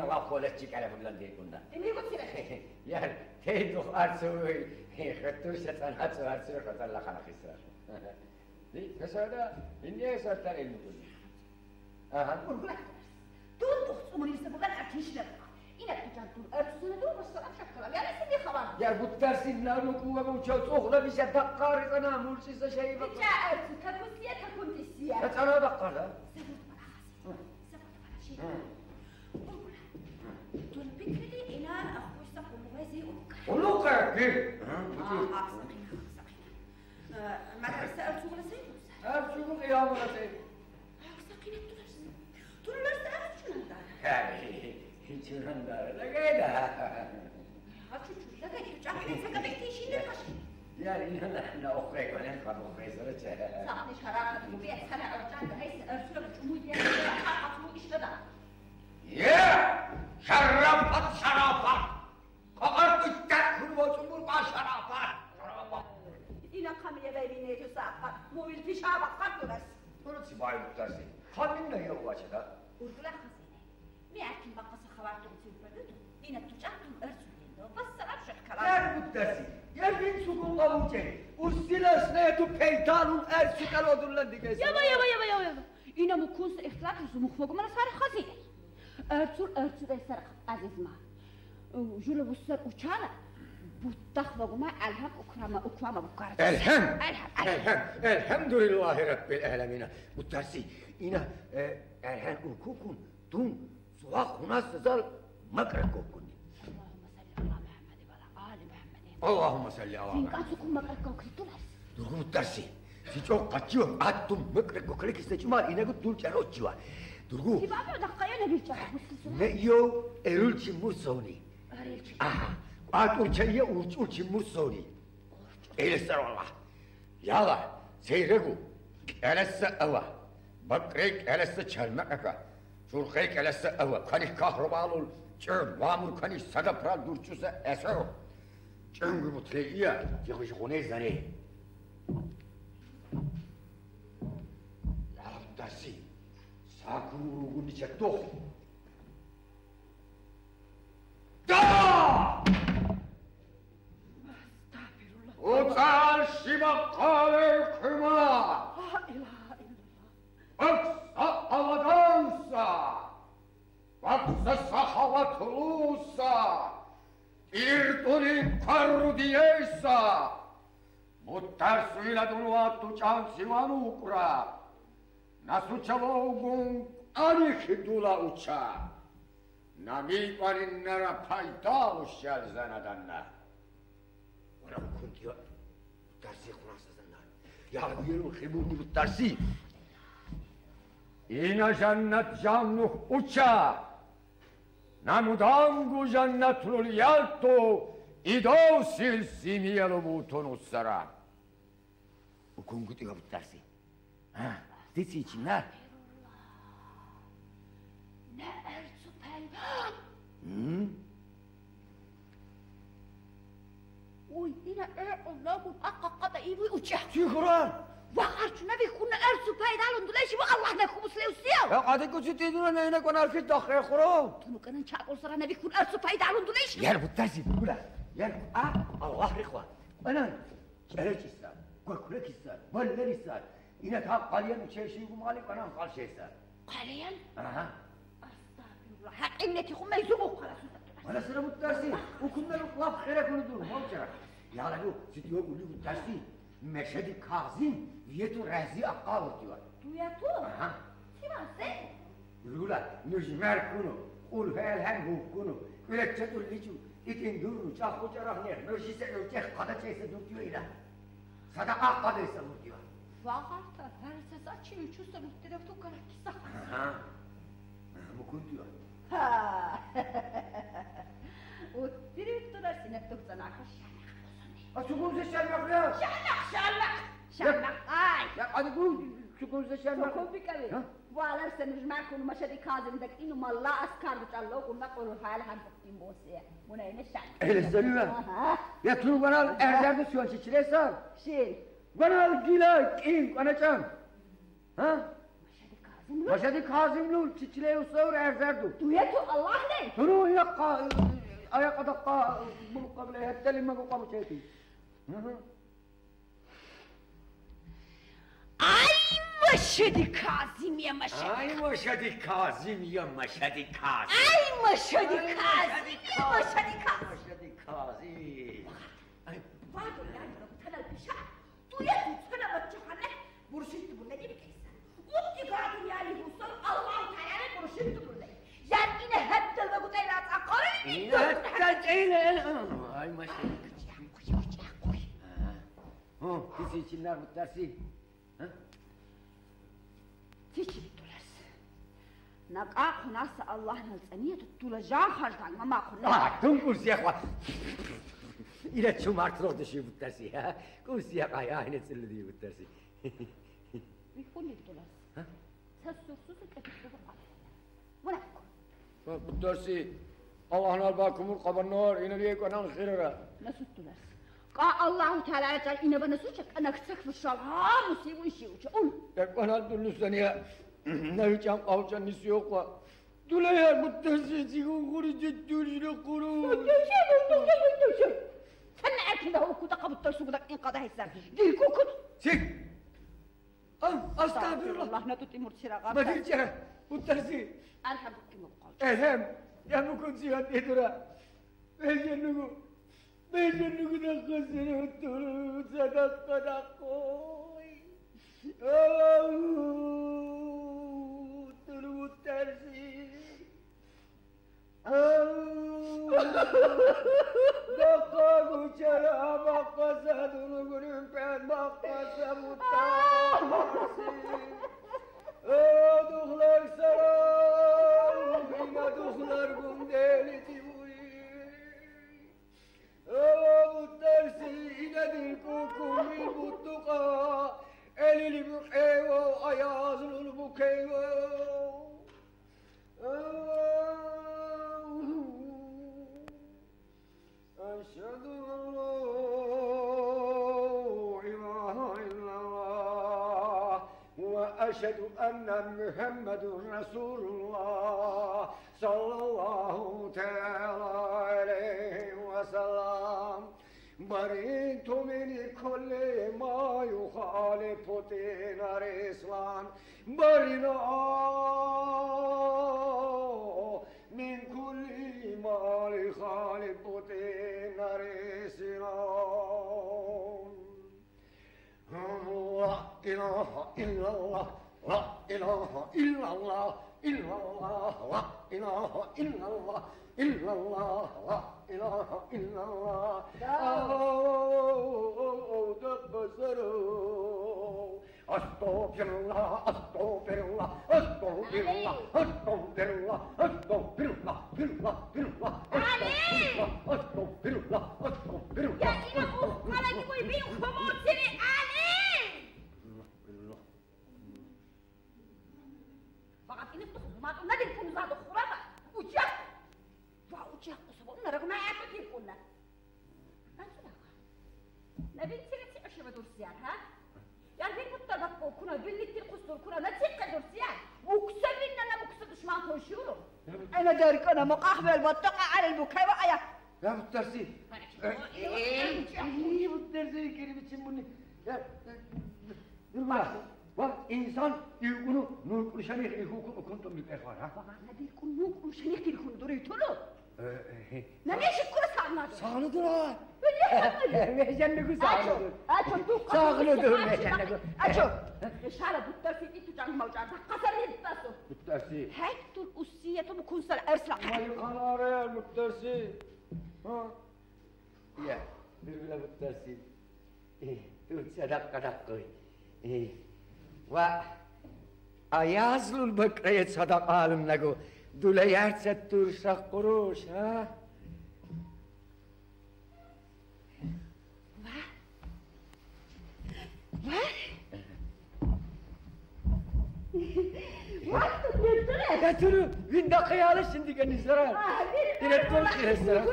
لا waa xoolachi kala bulan de kunda ini ko sira yaar kay do arsu khattu shatan hatsu arsu khatan la khala khisra دي فسادة إني أسألت على المدن أها. والله دون دخت أمري سبقان أكيش لبقى إنك تجان دون أرسل دون بس أنا شكرا يا ناس اللي خبر. يا بترسل لنا كوا بوجهت أخرى بس دقار أنا مول سيسا شيء. بقى جاء أرسل كبسية كنت السيارة أنا دقار سبقت بقى سبقت بقى شيء دول بكري إنا أخوش سقو مغازي أوكا ولوكا كيف آه سقينا سقينا مدرسة أرتو ولا سيدوس ارسوي قيام ولا شيء سقينا تولرس تولرس أرتو نندار هاي شنو دار لقينا هاتشو شو لقى يرجع سقا بيتيشي نقاش يعني نحن اخرى كنا نقرا اخرى سرتها ساعتني شرارة مبيع سنة أرجع بهيس أرسل بجمود يا حقا مو إيش لدى Ye! Şerrafat şarafat! Kakar küçten kurboşumur ma şarafat! İnan kamiye beyliğine ediyorsa akar, mobil pişağa bakar görersin. Burası bayım tutarsin. Kamin ne yok başına? Urgular kızı. Meğerkin bakması havartım sürpürüdü. Yine tutacaktım örsülüğünde. Bassalar şu kalan. Yer muttesi. Yer bin sukun kavunçe. Ustilas ne yetu peytanun er sütel odurlandı kesin. Yaba yaba yaba yaba yaba. İnan bu kunsu ihtilak yüzü muhvagumana sarı hazine. Ertuğ ertuğ eser azizma. Jule busser uçana. Buttah ve guma elham ukrama ukrama bu kardeş. Elham. Elham. Elham. Elhamdülillahi rabbil alemine. Bu tersi ina e, elham ukukum tun sulah huna sızal makrakokum. Allahümme salli ala Muhammed. Sen kaç okum makrakokum tulas. Durgun bu tersi. Siz çok kaçıyor. Attım makrakokum kısacı var. İne git durken otçu var. Durgu. Ti babio da kajene bilčara. Ne io erulci mursoni. Erulci. Aha. Aturçayı urç urçi mursoni. Eyleser Allah. Yala seyregu. Elesse eva. Bakrek elesse çelmek eka. Şurkek elesse eva. Kanih kahrobalul. Çön vamur kanih sadapral durçusa esero. Çön gibi treyiye. Yakışı koney zani. Lavdasi. aku urungun dijatuh. Dah! Utar simak kawel kuma. Baksa avadansa. Baksa sahavat lusa. İrduni karudiyeysa. Muttar suyla dulu attu çansi vanukra. насучалагун арихи дула уча намекуниннара пайдо ущалзанаданна вара кунтиё дарси хунасазанна ягуеру хибуду дарси ина жаннат жанну уча намудангу жаннатул ялту идо силсимиялу бутунуссара укунгутигабут дарси а Tisičina. Ne Ercupel. Hı? Uy yine e Allah'ım hakka kada iyi bir uçak. Şükran. وخرج نبي كنا أرسو بايد على ندلاش والله نكو مسلي وسيو يا قاعد كنت تدون أنا هنا كنا أركيد دخ يا خرو تنو كنا نشاق وصرا نبي كنا أرسو بايد على ندلاش يا المتازي بقولا يا أه الله رخوة أنا أنا كيسان كل كل كيسان بل لا كيسان Yine tam kaliyen içerisinde malik anam kal şeyse. Kaliyen? Aha. Estağfirullah. Hak emletikum meczubuk. Bana sıra mut dersi. Okunlar laf gerek unudur. Ne olacak? Ya Rabbi, sidiyor ulu dersi. Meşhedi Kazim, Viyetu Rehzi Akkavut diyor. Duyatu? Aha. Sivas'ı? Lula, Nüjmer kunu, Ulhe elhem hukunu, Üretçetul licu, İtin duru, Çahku cerah ner, Mürşise ölçek, Kada çeyse dur diyor ilah. Sadaka kadıysa vur diyor. واقعا هرسسات شي يشوف سمكت لو توكل كيسا ها ممكن تيوا ها وتريد ترى سنة توصل على خش شكون شلق لا شلق شلق شلق اي لا انا قول شكون شلق شكون بك ها وعلى رسن نجمعكم المشاري كاظم داك انه ما الله اسكار بتعلق وما قولوا حالها حتى موسى ونعين الشعب اهل السلوى يطلبون اهل السلوى شي شي Gönel gile kim anacam. Ha? Başadı kazimlu çiçleği sor erzerdu. Duyetu Allah ne? Tunu yakka ayak adakka bu kabile hatta lima bu kabile şeyti. Ay maşadı kazim ya maşadı. Ay maşadı kazim ya maşadı kazim. Ay maşadı kazim ya maşadı kazim. Maşadı kazim. Ay, Questi sono boccione, burşit bulle gibi keysen. Ukti kadın yani husul Allah-u Teala'nın burşit bulle. Yani yine hatta ve bu teyrat akarı bir Yine hatta değil. Ay maşallah. Koy, koy, koy, koy. Oh, bizi içinler mutlarsın. تيجي بالدولارس نقاق ناس الله نلزانية الدولا جاهر ما ما قلنا تنقص يا اخوان 이래 주말트로듯이 붙다시야. 꿈시야 가야 아이네 쓸르디 붙다시. 왜 혼이 돌았어? 사수 수수께 붙고 봐. 뭐라? 뭐 붙다시. Allah'ın alba kumur kabanı var, yine bir ekonan xirara. Nasıl tuttular? Ka Allahu Teala yeter, yine bana suçak, ana kısık fışal, ha musibu işi uça, ol. Ekonan dürlü seni ne hükam kavuşan nisi yok var. Düleyar muttası, sigin kuru cüttürcülü kuru. Dövşen, dövşen, dövşen. أنا عارف ان هو كنت قبض السوق ذاك انقاذ هيسام دير كوكت سي آه أستغفر الله. الله نتو تيمور تشرا غاب ما ديرتيها والتهزيل أرحم بك ما بقاوش اهم يا ما كنت سي هاد الهدره هي النقو هي النقو نخسر والدروس أنا أخوي الدروس ترسي Dakka gucara bakkasa dunu gülüm pen bakkasa mutlaka Ödükler saray, inadıklar gündeli tiburi. Ödüklersi inadın kukumil buttuka, elili bu evo, ayazlul bu kevo. Ödükler أشهد أن لا إله إلا الله وأشهد أن محمد رسول الله صلى الله تعالى عليه وسلم. برئت من كل ما يخالف دين الإسلام. برئنا من كل ما يخالف دين الإسلام لا إله إلا الله لا إله إلا الله إلا الله لا إله إلا الله إلا الله لا إله إلا الله أو تبصروا استغفر الله استغفر الله استغفر الله استغفر الله استغفر الله استغفر الله استغفر الله استغفر الله استغفر الله Я не могу, хвала не бил, помоци ли, Али! فقط انك تخرج ما قلنا لي نكون زاد خرابه وجهك وجهك وصبرنا رغم عافيتي كنا نبي انت عشرة دور سيار ها يعني بين مطلق وكنا بين القصدور كنا لا تقدر سيار مكسب إن أنا مكسب إيش ما أكون شورو أنا دارك أنا مقاحبة البطاقة على البكاء وعيا Ya bu tersi. İyi bu tersi geri biçim bunu. Ya dur bak. Bak insan bunu nur kuşanı hukuk okuntum bir var ha. أنا دي يكون موك وش هنيك يكون دوري تولو Намешик кура сагнаду. Сагнаду ра. Мешенне ку сагнаду. Ачо, ачо ду. Сагнаду мешенне ку. Ачо. Шара буттар фити ту жанг мауча. Касар не буттасу. Буттаси. Хектур уссияту бу кунсар эрсла. Маю канаре буттаси. Ha. Ya, bir bile buttasi. Eh, tu sadak kadak koy. Eh. Wa Ayazlul bakrayet sadak alim nagu. Dule yerset dursak kuruş ha. Ya turu, vinda kıyalı şimdi genizlere. Yine dur kıyaslara.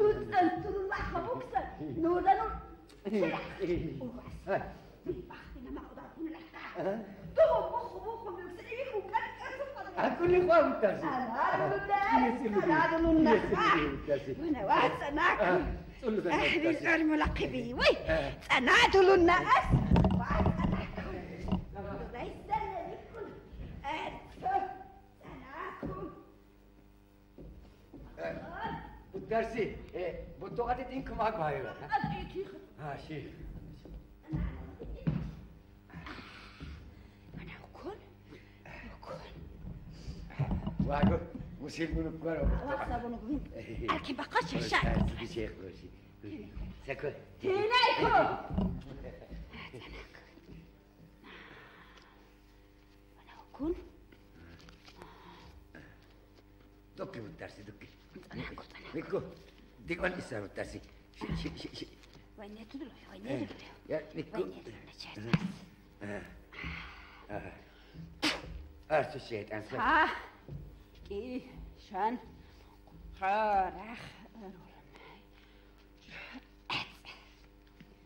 تنزل تروح بوكسر نودا نور أنا ما أقدر أكون لك تهو بخ كل خوان تاسي وأنا واحد سناك أهلي الغير ملقبي وي سنعدل الناس. واحد سناكم. آه، بدرسي إيه، بدو غادي دينكم معاك بهايرة ها شيخ. Waduh, musim bunu kuar. وأحسب نقول أكي بقاش الشعب Bir şey kursi. Sakın. تينايكو أنا أكون Dokki bu tersi dokki. أنا أكون أنا Mikko. Dikon isar bu tersi. Şi şi şi şi. وين يتدلو وين يتدلو Ya Mikko. وين يتدلو Ertesi şeytan sen. ها Gidişen kurtarak ölmeyi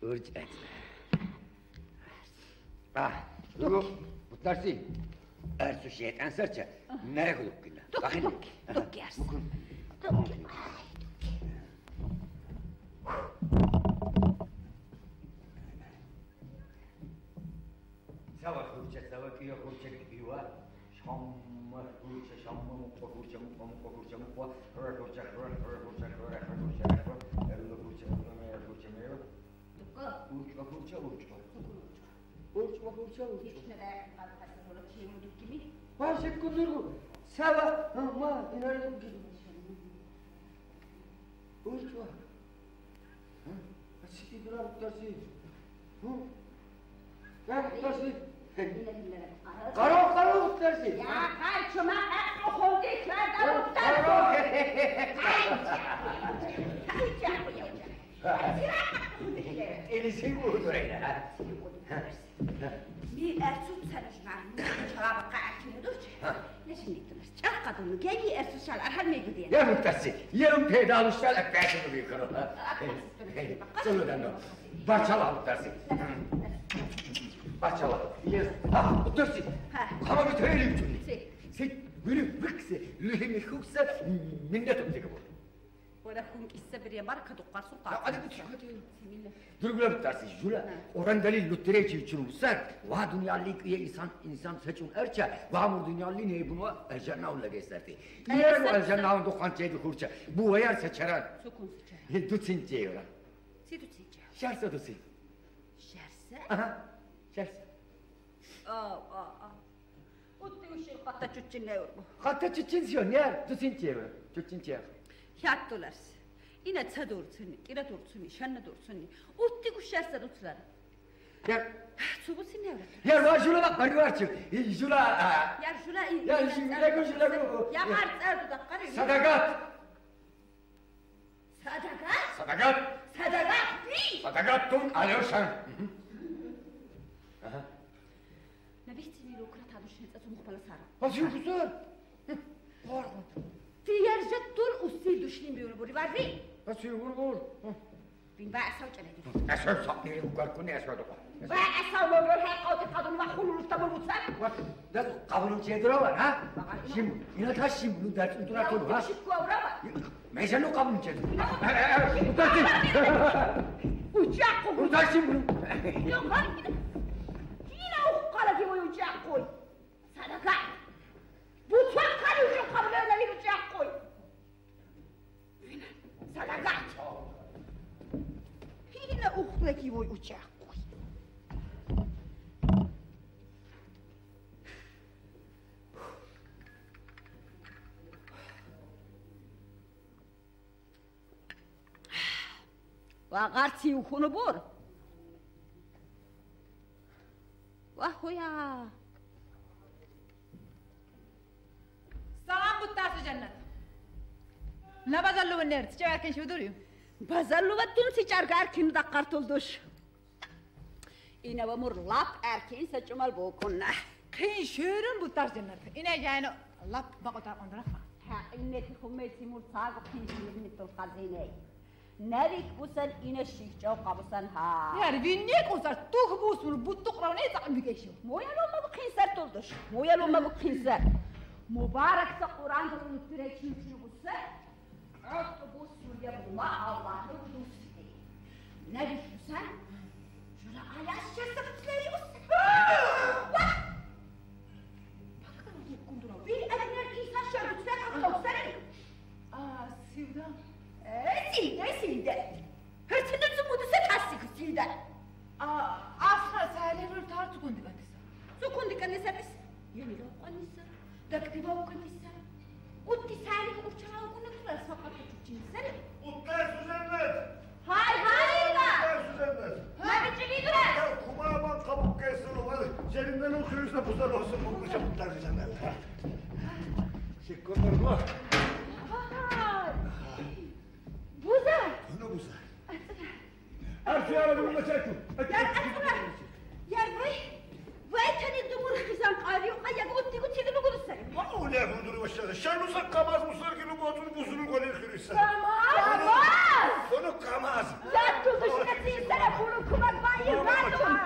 Urç et. Ah, bu bu tersi. Ersu şeytan serçe. Nere kuluk günler? Dok, dok, dok yersin. Dok, dok. Hıra. Erlo kurça, hıra meğer kurça, meğer. Urçva kurça, urçva. Urçva kurça, urçva. Başak kundurgu. Sava, ama inerim ki. Urçva. Hı? Asiti durar tersi. Hı? Gel Горох, горох, скажи. Я хочу на это ходить, на горох, горох. Или сигур böyle. Bir ertut sarışlar, çalaba kaçını durç. Ne şimdi durç? Çal kadını geli ertut şal arhal mı gidiyor? Ya muttasi, yarım pedalı şal ekmeğini bir kırıl. Sonu da no. Barçal muttasi. Parçala. Yes. Ah, muttasi. Ama bir teyli bütün. Si. Sen böyle bıksı, lühemi huksa minnetim tek bu. ولا كون السبر يا بركة وقرص Ya hadi bir hadi. Dur güle muttasi, jula. Oran dalil lüttereci için musar. Va dünyallik ye insan insan seçun erçe. Va mur dünyalli ne bunu ercanna ulla gösterdi. Yer bu ercanna dokkan çeydi kurça. Bu ayar seçeren. سكون سجارة Dutsin çeyora. سيدو سجارة Şerse dutsin. شرسة Aha. Gel. Ah, ah, ah. Utti katta çüçün ne yorbu. Katta çüçün siyon yer, tutun çevre, çüçün çevre. Hiyat dolars. İne ça dursun, ira dursun, şanna dursun. Utti kuşarsa tutlar. Yer. Çubusun ne yorbu. Yer var şuna bak, bari var çık. Şuna. Yer şuna. Yer şimdi ne kuş, ne kuş. Ya hart erdu da karı. Sadakat. Sadakat? Sadakat. Sadakat. Sadakat tun alıyorsan. Hı hı. نبيتني لو كرهت هذا الشيء نسأته مقبلة سارة أسير بسار تيار جدول أسير دوشنين بيون بوري باربي أسير بور بور بين بقى أساو جلالي أساو صقني وقال كوني أساو دقا بقى أساو لو بيون هاي قوتي قادون وحولو لتبول وتسار ده قابلون شيء دراوان ها شمو إنا تاش شمو لو دارت انتو راكولو ها شكوا وراوان ما يجنو قابلون شيء دراوان وتاكي وتاكي وتاكي وتاكي ولدي ويوجع قوي صدقة بتفكر يجي قبل أنا يوجع قوي صدقة هنا أخرى ويوجع قوي وقرتي وكونو بور Ah, Vahuya. Salam buttası cennet. Ne bazarlı bu nerede? Çeverken şu şey duruyor. Bazarlı battın siçarga erkin dakkar tulduş. İne vamur lap erkin saçumal bu kunna. Kıyın şürün buttar cennet. İne yani lap bakotar ondurak mı? Ha, inneti kummeti murtagı kıyın şürün mittul kazineyi. نريك بوسن إن الشيخ وقع بوسن ها يعني بينيك وصار توخ بوس من بطوق روني زعم بيكيشو مو يا لما بقين سر تلدش مو يا لما بقين سر مبارك سقران دون تريك شنو بوسن عطو بوس يا الله الله نبدو سيدي نريك بوسن şöyle alaşça sıkıntıları olsun. Bakın bir kundura. Bir elinden insan şöyle üstüne kalktı. Aa Sivran. سیده سیده هرچند زمود سه تاسی کسیده اصلا سهلی رو تار تو کندی کنیسا تو کندی کنیسا نیسا یعنی رو کنیسا دکتیبا کنیسا اوتی سهلی که اوچرا کنه تو رسما کنه تو چیزه نه اوتای سوزنمت های های با اوتای سوزنمت های biçim iyidir ha kumağıman kabuk kessin o hadi cebimden okuyoruz da buzlar olsun bu kuşa mutlar diyeceğim ben Şıkkınlar mı? Buzar. Bunu buzar. Arzuya bunu da çektim. Yar Arzuya. Yar vay. Vay tani dumur kızan arıyor. Ayağı otti ku tilini kurusar. Ama o ne hundur başladı. Şarlusak kamaz muslar gibi bu otun buzunu golü kırırsa. Kamaz. Kamaz. Bunu kamaz. Lan tuzu şuna tinsene bunu kumak bayır. Lan tuzu.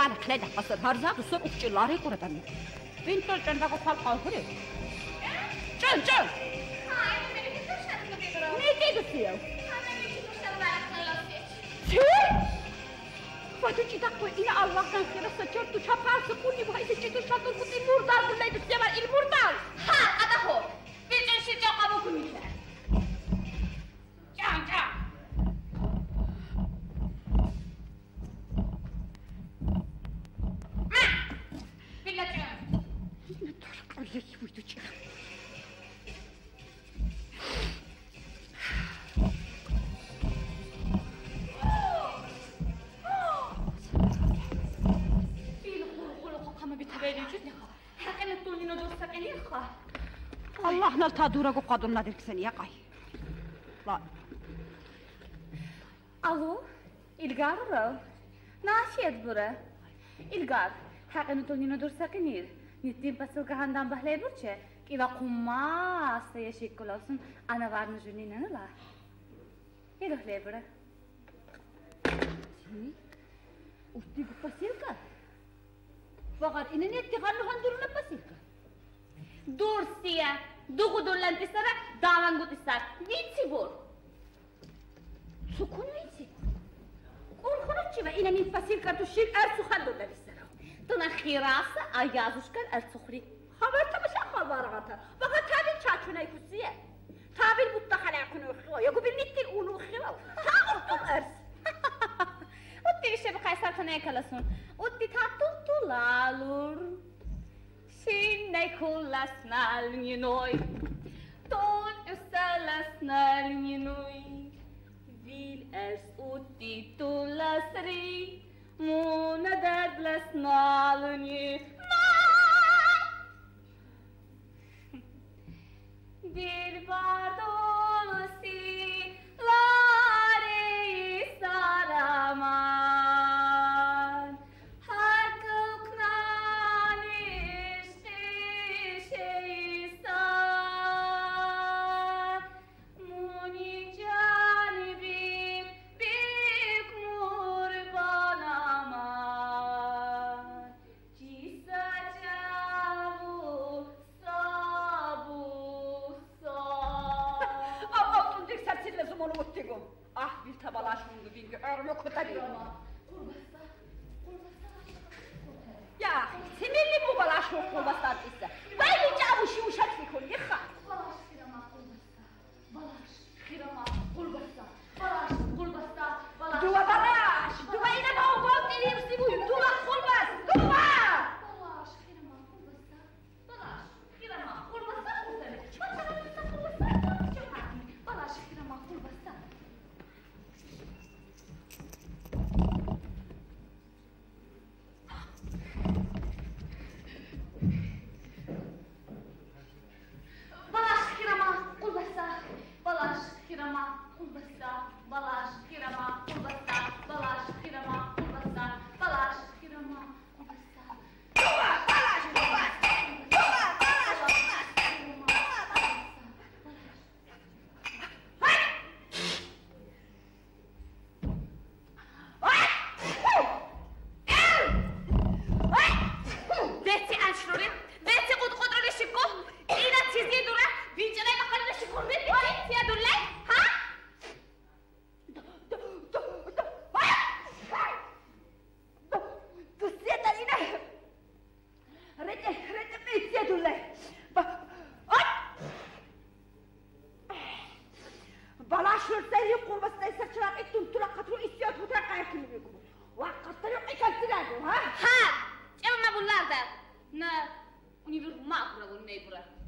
Sara cleda pasar harza tu sor ukchilare koratani. Pinto chanda ko fal khal kore. Chal. дурагу қадамна дирксения қай. Алло, Илгар уров. Нашет бура. Илгар, хақини тунини дурсақинир. Ниттин посылка хандан бахлай бурче. Ила қумма аста яшек куласун. Ана варни жунинана ла. Илухлай бура. Усти гу посылка? Фақар, ининетти қарлуған дурна посылка. Дурсия. Pasilka. Fakat ini ne tikanlı handuruna pasilka. Dursia, dugu durlantisara, davan gutisar. Vitsi bor. Sukun vitsi. Korkunç ve ine min pasilka tu şir er su handur da bisara. Tuna khirasa ayazuşkar ertukhri. Haber tamışa haber Fakat tabil çaçuna ikusiye. Tabil mutta halakunu khlo. Yagu bil nittil unu khlo. Ha urtum ers. Utti işte bu kaysar tana yakalasın. Utti tatul tulalur. Συνέχουλα σνάλνινοι, τον ουσέλα σνάλνινοι, vil es uti tu lasri, muna dad lasnalni. Dil var lare i saraman. ხარიო 야, 세밀리 모발 아쉬워 고마 싸지스. 빨리 짜고 쉬우 샤치 콜리 하. 발아시 기라마 골바스타. 발아시 기라마 골바스타. 발아시 골바스타. 발아시. 누가 발아 Nebra.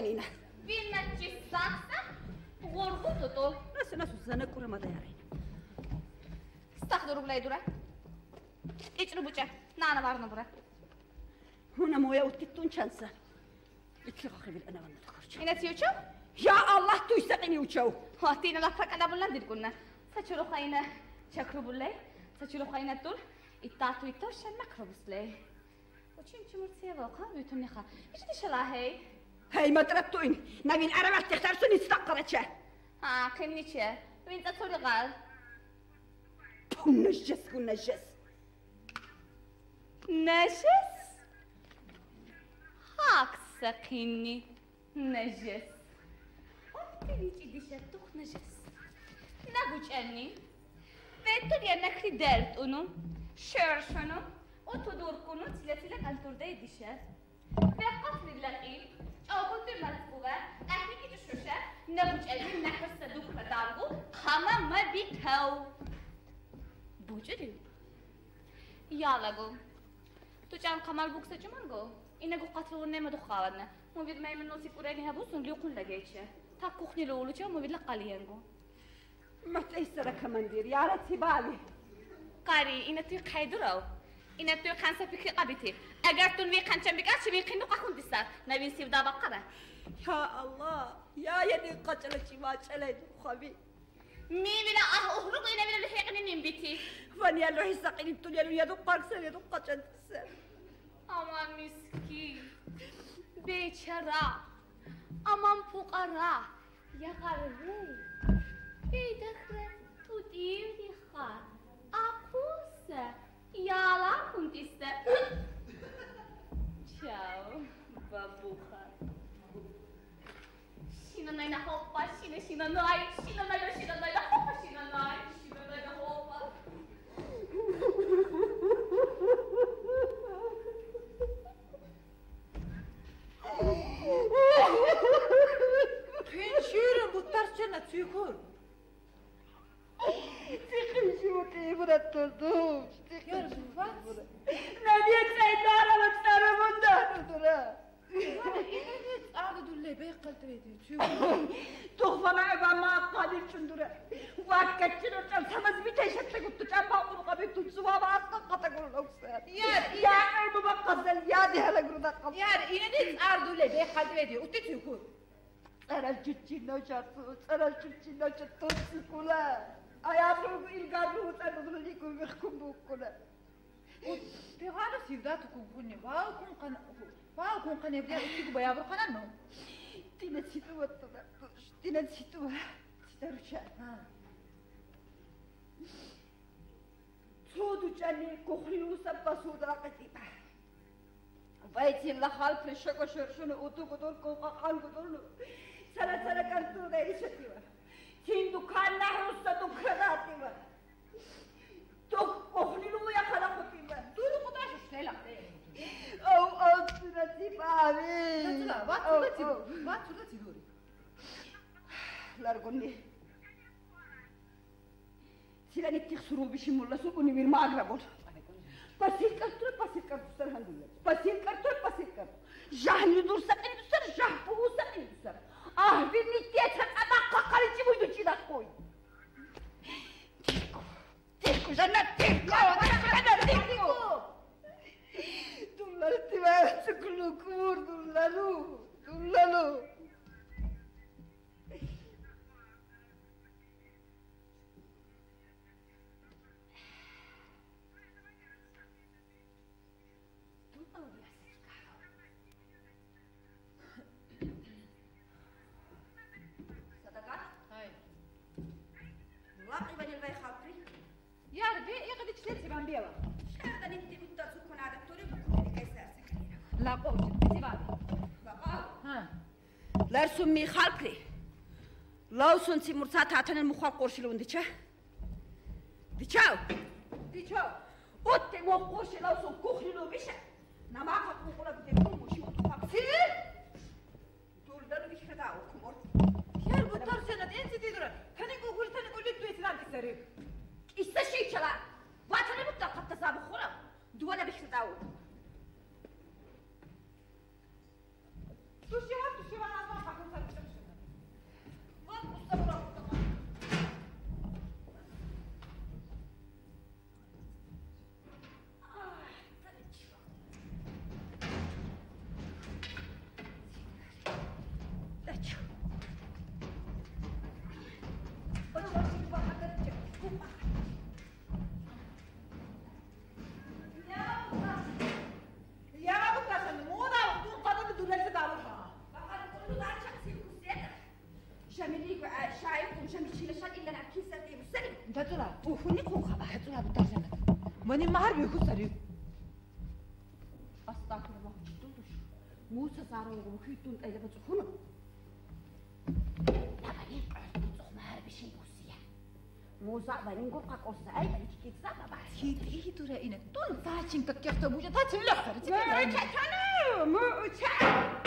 Elina. Vilna ci saksa, gorgu tutul. Nasıl nasıl sana kuramadı yani. Stakhdur bulay dura. İçini buça, nana varını bura. Huna moya utkittun çansa. İki kakı bil ana vandı takırça. İne tiyo? Ya Allah duysa beni uçav. Ah, ha tine lafak ana bulan dirkunna. Saçuru kayna çakru bulay. Saçuru kayna dur. İttatu ittavşan makrobus lay. Uçun çumurtiye vaka, ütümne ka. İçin dişalahey. İşte dişalahay. هاي ما تربتوين نبين انا ما تختار سني استقرت Ha kemniçe. Vin taturi gal. نجس كل نجس Nejes. Hak sakini. Nejes. Optilici dişe tuk nejes. Ne buçenni? Ve tur ya nekri dert onu. Şer şunu. Otudur kunu tile tile kanturda dişe. Ve qasri laqi. Çabuk bir mazbuga. Ahli ki düşüşe. Ne buçenni ne kırsa dukla dangu. Kama ma bitav. Buçeri. Yalago. Tu ċan kamal buk saġumango. Inna gu qatlu n-nema duħħawadna. Mu vid mej minnu sikuregi ħabusun li ukun lagħeċe. Ta' kuħni l-ulu ċa mu vid laqqalijengu. ما تيسر كمان دير يا رتي بالي Kari, inna tu kajduraw. Inna tu kansa fikri qabiti. اگر تون وی قنچم بگاش وی قینو قخون دیسا نوین سیو دابا قره یا الله یا یعنی قچل چی ما چلی خوبی می بلا آه اهرق إلى بلا لحقني من بيتي فاني قال له يسقيني بتقول له يا دوق قارك سر يا دوق قشن سر أما مسكين بيشرا أما فقرا يا غربي في دخل تدير خار. اقوس یا لا كنت Ciao, babucha. Sinanay na hoppa, sina sinanay, sinanay na sinanay na hoppa, sinanay, sinanay cilcillo chototsikula ayarugu ilgaru tanudruniku virkumbukula Pegara sivdatu kumbuni balkon kan balkon kan evde iki bayağı bir kanan mı? Tine situ vatta tine situ sitaruça. Çodu çani kohriu sabba suda katiba. Vayti la hal preşe koşur şunu utu kudur koka kal kudurlu. Sana sana kantu da işetiyor. Hindukanda rusta tu kradati ma. Tu kohlinu ya khala khoti ma. Tu lu kota shle lagte. Oh oh surati baavi. Chula va surati va surati duri. Largonni. Sila nittik surubishim mulla sukuni bir magrabot. Pasir kartur pasir kartur sarhandullah. Pasir kartur pasir kartur. Jahni dur sakin dur sar jahpu sakin dur sar. Arvinni dietro a macca calci voi non ci da voi. Ticco, ticco, se ne ticco, se ne ticco. Dulla ti. ლაყოჭი ძიბალი ბაყა ჰა. ლერსუ მიხალკრი ლავსუნ ციმურცა თათანენ მუხალ ყურშილუნდი ჩა დიჩავ დიჩავ ოტე მო ყურში ლავსუნ კუხილო მიშა намаха кукула где куму ши утфакси дурдан вихада укмор хер бутар сенат энси дидра тани кукул тани кулит дуетинан дисери ისე შეიძლება ვათანებოთ და ხაფთა სამხურა დუალა ბიხდა დაუ 가져라. 어, 훈이 콩 가봐. 가져라. 못 달라. 뭐니 말을 왜 헛살이? 아싸, 그래 봐. 뚜뚜. 무사 사는 거 휘둔 때 이제 좀 훈. 나가니. 정말 비신 보스야. 무사 바린 거 갖고 오서 아이 바리 키키자 봐봐. 히디 히두라 이네 돈 사신 것 겹쳐 무자 다 질렀어. 왜 차차는 뭐 차.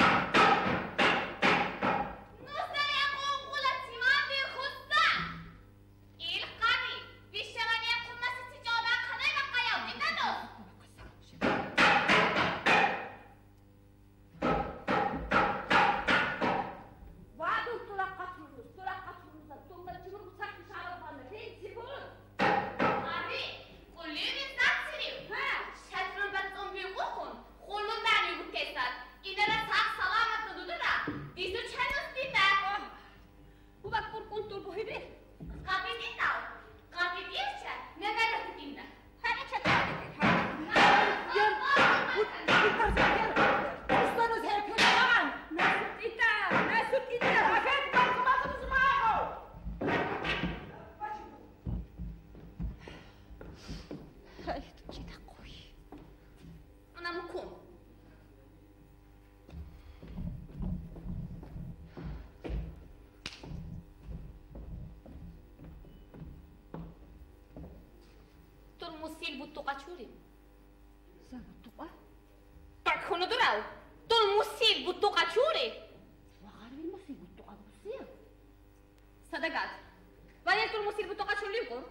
butuh kacurin. Zabutuqa? Tarkunu duraw. Tul musib butuqa ċuri. Waqar min musib butuqa musib. Sadagat. Bani tul musib butuqa ċuri likum?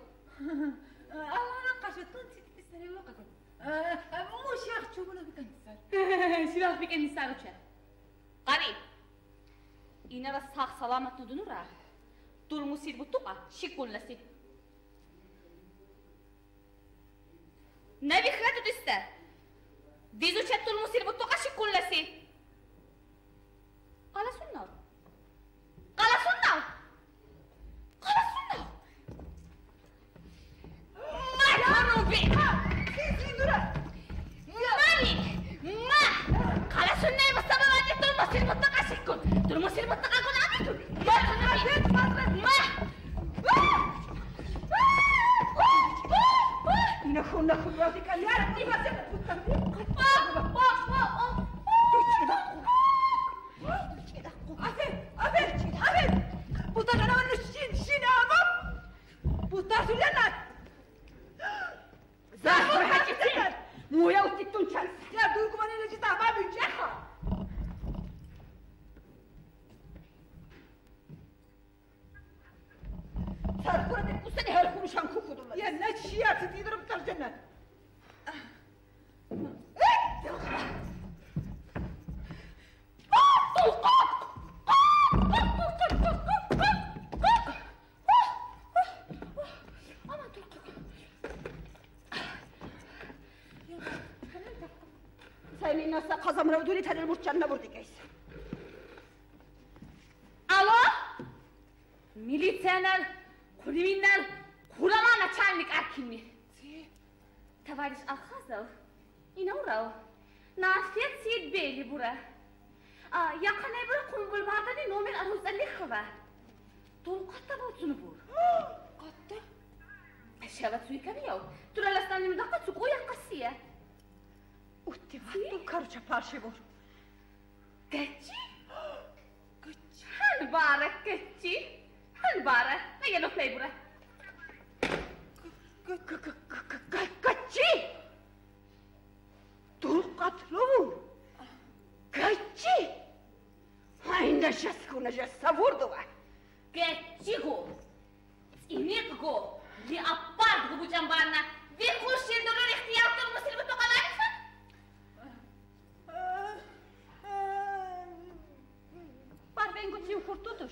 Għalla naqqaxu tunti t-istari waqakum. Mux jaxċu mula bikan bikin Xiraħ bikan nisar uċer. Qari. Ina rassaħ salamat nudunura. Tul musib butuqa xikun sih. nasıl kazamına ödülü tanır murçanına vurdu geç. Alo? Militsioner, kriminal, kurama начальник Аркини. Товарищ Алхазов, inaurav. Nafiyet Seyit Beyli bura. Aa, yakın bir kumbul badani nomer aruz alikhva. Dol qatta botsunu bur. Qatta? Shavat suika biyaw. Tura lastan 똑하루 접하시고 그치? 그치? 한 봐라 그치? 한 봐라 나 얘도 플레이브라 그그그그그그치 똑같로 그치? Ainda já segunda já sabor do ar. Getigo, inimigo, de apart cu bucambana, vii cu și în dolori, știau că nu se luptă kurtudur.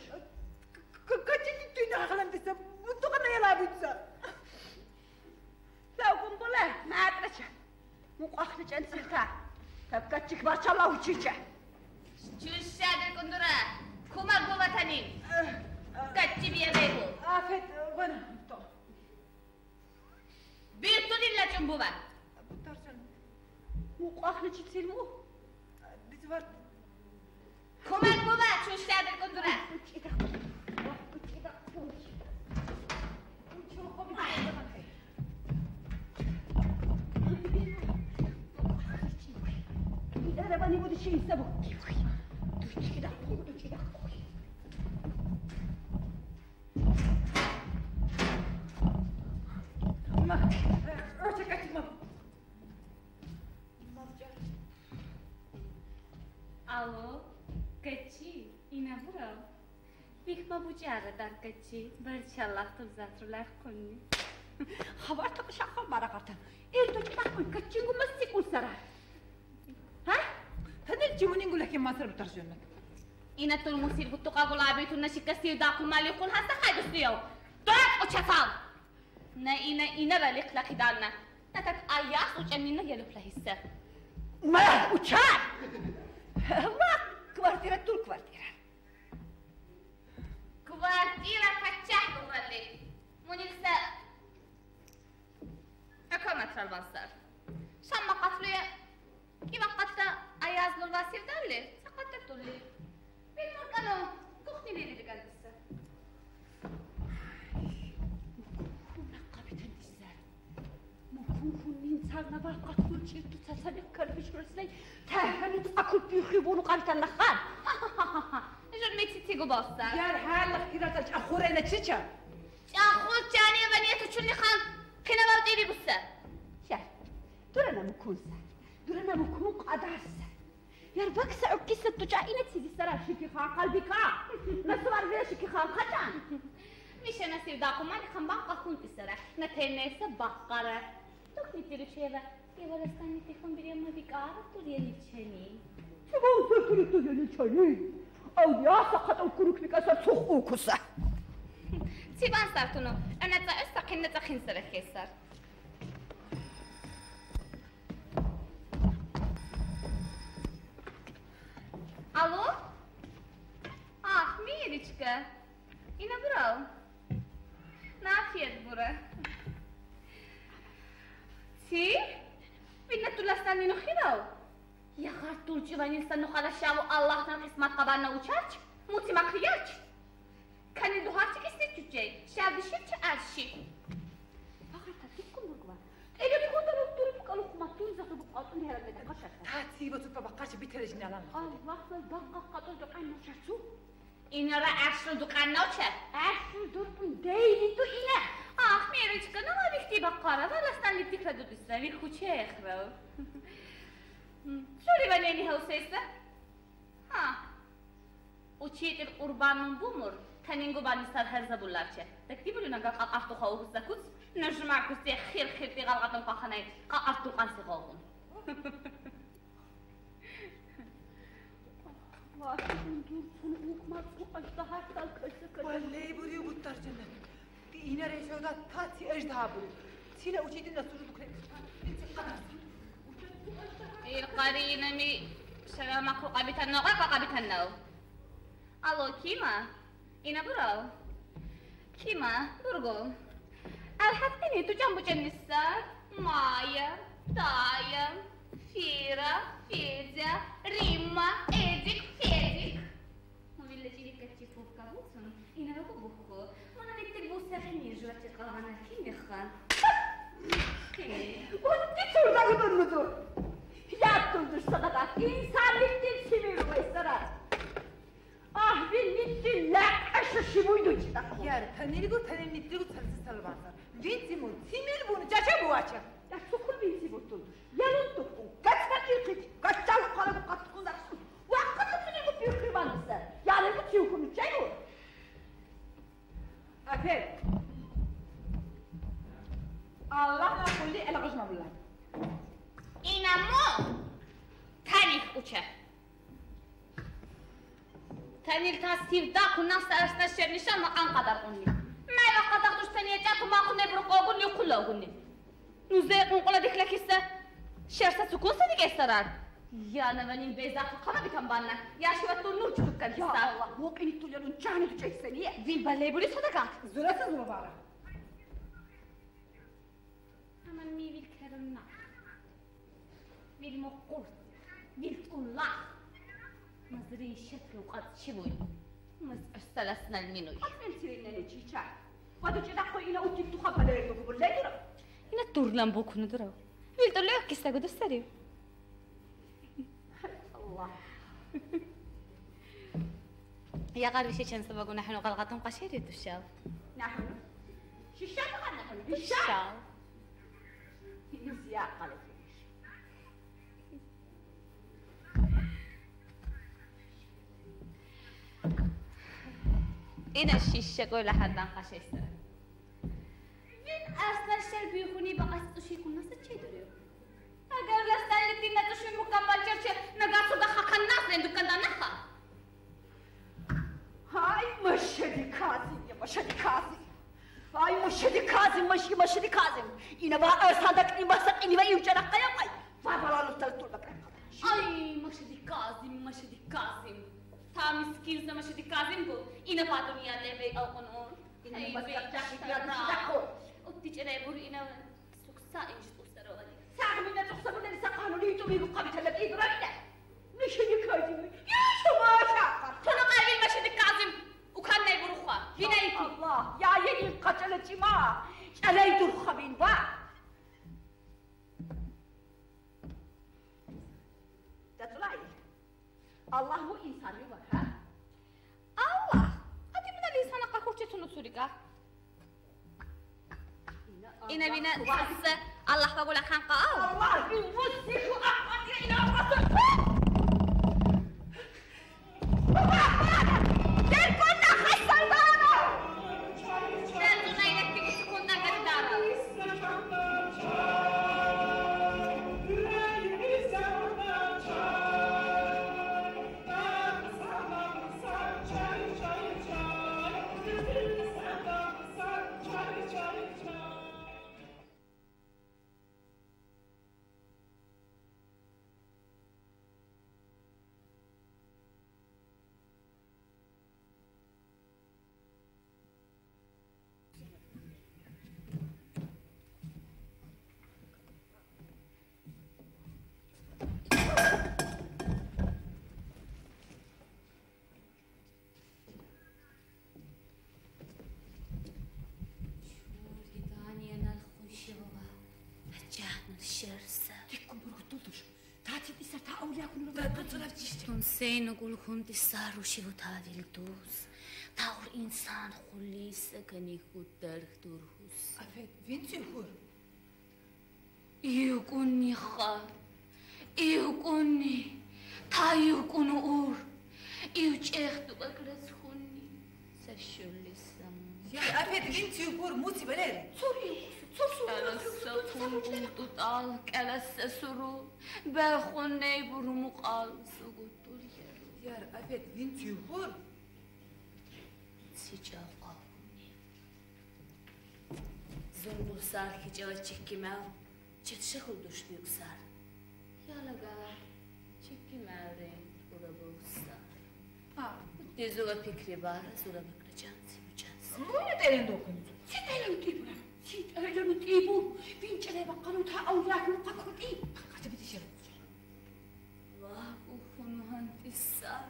Kaçıncı köyde hakalan desem, mutlu kadar yala bütsa. Sevgim bula, mağdraca. Mukaklı can silta. Kapkaçık başama uçuca. Çüşse adır kundura, kumar bu vatanın. Kaçı bir yemeği bu. Ah. Afet, bana. Bir tur illacım bu ah, var. Bu tarsan. Mukaklı çilsil mu? Dizi var. Komad, komad, čo ešte ja kondura. Gider bana bu dişi ise bu. Dur çıkı da, dur çıkı da. Ma, örtü kaçma. Alo. بيك ما بوجيارة دانكتشي برشا الله تبزات رولا خوني خبرت مش أخبر برغتا إيه دوك تاكل كتشي ومسيك وسرع ها هنلتي وني نقول لك ما صرب ترجمك إن ترمسير بتقابل عبيتو نشي كسير داكو مالي يقول هسا خايد السيو دورك وشفاو نا إنا إنا بلق لك دالنا نتك آياس وجنينا يلوك لهسا ما وشار ما كوارتيرا تول كوارتيرا Kvartira kaçak kuralli. Munilse. Akamat salvansar. Şamma katlıya. Kima katla ayaz lul vasir dalli. Sakatta tulli. Bilmur kano. Kuhni lili digalbisse. Kuna kapitan dizler. Mukuhunin sarna var katkul çirtu sasalık karbi şurasına. Tehranit akul büyükü bunu Ġurmeti tigu bosta. Jar ħalla kira tal ċaħħurena ċiċa. ċaħħur ċani għavanjetu ċunni xan kina babdili bussa. Jar, durana mukunsa, durana mukun qadassa. Jar baksa ukkisa tuċaqina tsizi sara xiki xan qalbika. Nasu għarvira xiki xan qaċan. Misha nasib daqum mani xan banqa kun tisara. Natejna jessa baqqara. Tuk nitiru ċeva. Jeva rastan nitikum bir yamma bik għarab tur jeli ċani. Sabon sekretu jeli ċani. Avliya sakat o kuruk nikasa çok ukusa. سیبان سرتونو انا تا استقین نتا خین سره خیسر Alo? Ah, Miriçka. Yine bravo. Ne yapıyorsun Bura? Si? Binna tulastan nino khiraw. Ya khartul jivanin sanu khala shawu Allah nam ismat qabanna uçarç. Muti makriyaç. Kani duharçık istetçücey. Şavdi şirçi erşi. Fakat tatik kumurg var. Ele bir kodar oturup kalıp matun zakı bu altın herhalde de kaçar. Ta tiba tutma bakarça bitirecin alan. Allah ve bakka kadar da aynı çarçu. İnara erşil dukannoçe. Ersu durpun değil tu ine. Ah, Miriçka, ne var bihti bakkara? Valastan littik radu disra, bir kuçe ekhrav. Şuri vaneni havseyse? Ha. Uçiyetir urbanın bumur. Taningu banisar herza bullarçe. Tekti bulu naga qaqartu xawu zakut. Najma kusti khir khir ti galqatan qaxanay. Qaqartu qansi xawun. Vahidin durpun ukmaz bu ajdahar dal kaçı kaçı. Vallahi buriyu butarsan. Ti ina Ilkarina mi sa makukabitan na ka, kakabitan na. Alo, Kima. İnaburo. Kima, Burgo. Alhattini tucan bucan nissa. Maya, Daya, Fira, Fedya, Rimma, Edik, Fedik. Ma villagini che ci fu cavuto, in aeropo bucco, ma non avete gusto a finire, giurati che la vanno a finire. Ulan git oradan ulan mıdır? Yaptımdır sadaka, insanlıktır simir bu istara. Ah bilmittin la aşı şibuydu çıdak. Yar taneligu tanemlitligu sarısı salvansa. Vintimu simir bunu caca bu açı. Ya sokul binsi butuldur. Yalın tuttu. Kaç fakir kıç. Kaç çavuk kalıp katkın daksın. Vakıtı sinigu bir kırmanısı. Yalın bu çivkunu çayı. Aferin. Allah'la kulli el gıcma bulan. In amor, tarih uče. Tanilta stivda ku nas arsta şernişan ma an kadar unni. Mela kadar dur seniyeca ku ma ku nebruk ogunni kul ogunni. Nuzde kunkula diklek isse. Şersa sukun seni gestarar. Ya nevenin beyza kana bitan banna. Ya şuvat dur nur çocuk kan Ya Allah, vok enik tulyanın cani düşecek seniye. Vin baley buri sadakat. Zürasız mı bana? Aman mi vil karınlar. بالمقرط بالطلع مزري شكل وقد شبوي مس أرسلسنا المنوي أفنسي لنا نجيشاي وادو جدا قوي إنا أجيب تخبى ليرو بقول ليرو إنا تورلان بوكو ندرو. ويل تقول لك كيسا قدو سريو. الله. يا غالي شي كان سبق ونحن غلغتهم قشيري الشاب نحن؟ شي الشاب نحن الشاب يا قلبي بالشاي الشاو نزيا قالت این الشيشة قول لحد عن قشيستر وين أصلا الشر بيخوني بقى ستوشي كل ناس تشي دريو أجر لستان لتينا تشوي مكمل شرشة نقاط صدقة الناس لين دكان دانخا هاي مشهدي كاظم يا مشهدي كاظم هاي مشهدي كاظم مشي مشهدي كاظم إنا با أرسادك إني بسق إني با يوجد قيامي فابلا Tam miskin sama še ti kazim bo in napadel ja ne ve al onor. In ne vas kak čak niti jadno tako. Otiče ne bur in suksa in že ustarovali. Sağ minne tuksa bunları sakhanı lütü bir mukabi telet İbrahim'le. Neşeni kaydını. Yaşama aşağı. Tonu kalbin maşedik kazim. Ukan ne buru kwa. Yine iti. Allah. Ya yeni kaç eleçima. Eley dur kabin var. That's right. Allah bu insan انا بنا حس الله حبابو لا خانقه والله بوسي شو احمد يا أنا بابا بابا كل تنسي نقول كنت السار وشبت هذه الدوس تاور إنسان خلي سكني كدر درهوس أفيد فين تيخور يكوني خا يكوني تا يكون أور يوجه تبقرس خوني سشل السمو يا أفيد فين تيخور موتي بلاري سوري كلستون قمت طال كلست კელასსათუნ გუნდუტალ კელასსასურუ ბახონე ბურმუყალ სუგუტული yar apet vin tüyhur sıcav alguni zumbul sar hicava çekkimev çetişe hulduş büyük sar yalaga çekkimevre ulabu sar ha dezola pikri var zola bakra can sivcan bu ne derin dokundu sen derin değil تيبو سيدلو تيبو فين جلي بقالو تا أولياء كل قاكو إيه قاكو بتشير واقو خونو هانتي سار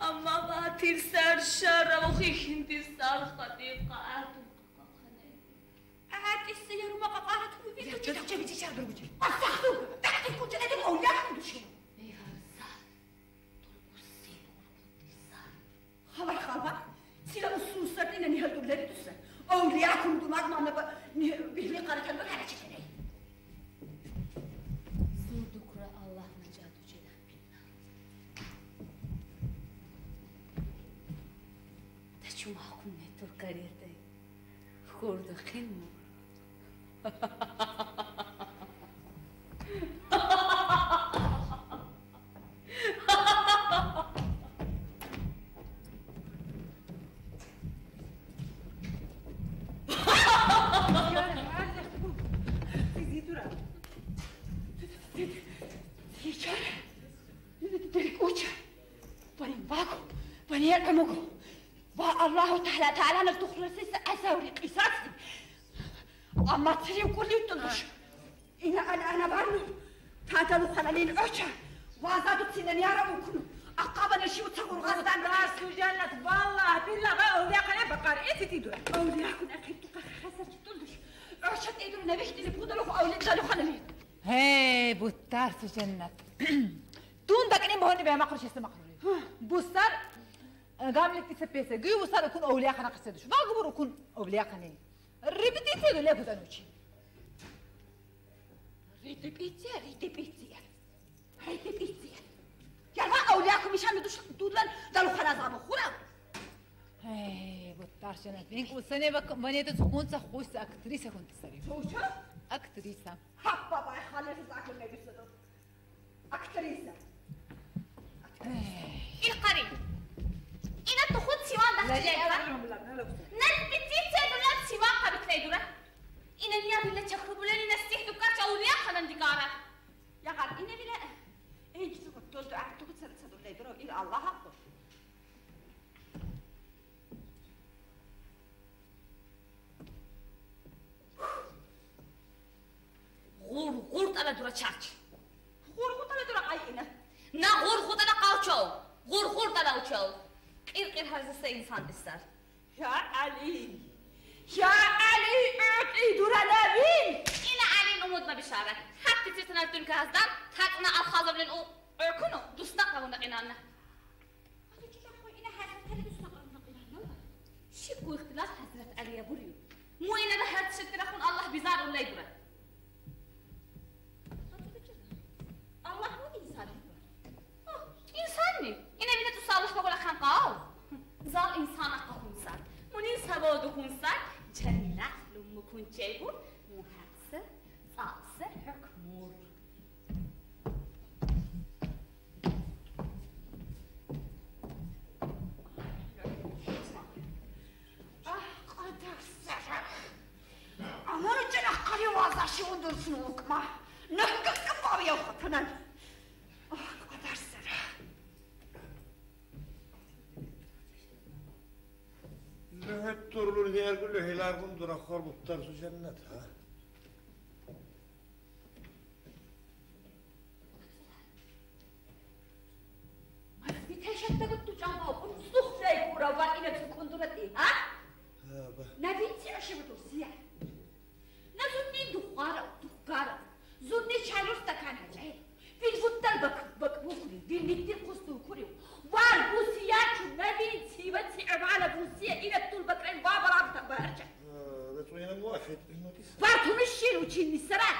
أما باتير سار شارة وخيخ انتي سار خطيقة آتو قاقاني عاد السيارة ما قاقارت وبيتو جدا جدا بتشير بروجي أستغفر تحت كنت أنا أولياء كل شيء بيهار سار تلقسي ورقنتي سار خبر خبر سيلا أسوس سرتين نهل دولار تسر Əvliyakum dumaqmanla bihli qaratanda hərəkət edək. Surduqra Allah nicat ucədən bilməm. Təçü mahkum netur qarirdə. Xurdu xilmur. Ha ha ha. باكو ونير أمكو با الله تعالى تعالى نتخلص أسوري قصاصي. أما تري كل تلش أنا أنا أنا بانو تاتلو خلالين أشا وازادو تسيني يا ربكم أقابنا شيء وتقول غدا راس وجنة والله بالله. غا أولياء قلنا بقار. إيه تدور أولياء كن أكيد تقار خسر تلش أشا تدور نبيش تلي بودلو أولياء تلو خلالين هاي بوتار سجنة دون دقني مهني بها مقرش اسمه مقرش. بوسر قام لك تسبيسه جي وصار يكون أولياء خنا قصدش فاقبر يكون أولياء خني ريبيتي تيلو ليكو دانوشي ريبيتي ريبيتي ريبيتي يا يعني ما أولياءكم مش عم يدوش دولان دالو خلاص عم خورا. إيه بتعرفش أنا بينك والسنة بك بنيت تكون سخوس أكتريسة كنت سريع. شو أكتريسة. حبا باي خلي في زعك النبي أكتريسة. إيه القريب؟ إن تخوض سوا بختيار نلبتيت لا سوا قبت لا دولار إن نيا بلا تخرب ولا نستحدو كارت أو ليا خلنا ندقارات يا غار إن بلا. هيك تقول تقول تعرف تقول تسدو لي دولار إلى الله أقول غور غور تلا دورا تشارج غور غور تلا دورا قاينه نا غرغوطة نا قاوتشو غرغوطة ناوتشو قرقر هذا سينسان السر يا علي يا علي اعطي دورا لابين إنا علي نمودنا بشارك حتى تتنادون كهزدان تاقنا الخاضر لنقو اعكنو دوستاقا ونقنانا شكو اختلاف حسنة علي يا بريو مو إنا بحرت شكرا الله بزار ولا يبرد زالش بقول لك قال زال إنسان أقوم سر منين سواد أقوم سر جميلة لما كنت جايبه محاسة صاصة حكمور Aman için akkali vazgeçiyor dursun okuma. Ne kadar kapağı yapatının. Mühit durulur diğer gülü hilal kundur akkar muhtar su cennet ha. Bir teşekkür tuttu cevabım. Suhrey kura var yine tukundur etti ha. Ne bitti aşımı dursiye. Ne zunni dukkara dukkara. Zunni çayır stakan acayip. Bir futtal bakıp bakıp okuyor. Bir miktir kustuğu kuruyor. والبوسية النبي نسيبة تسيعب على بوسية إلى طول بكرين بابا رابطة بارجع. بطوينا موافد بارتو نشيل وتشيل نسران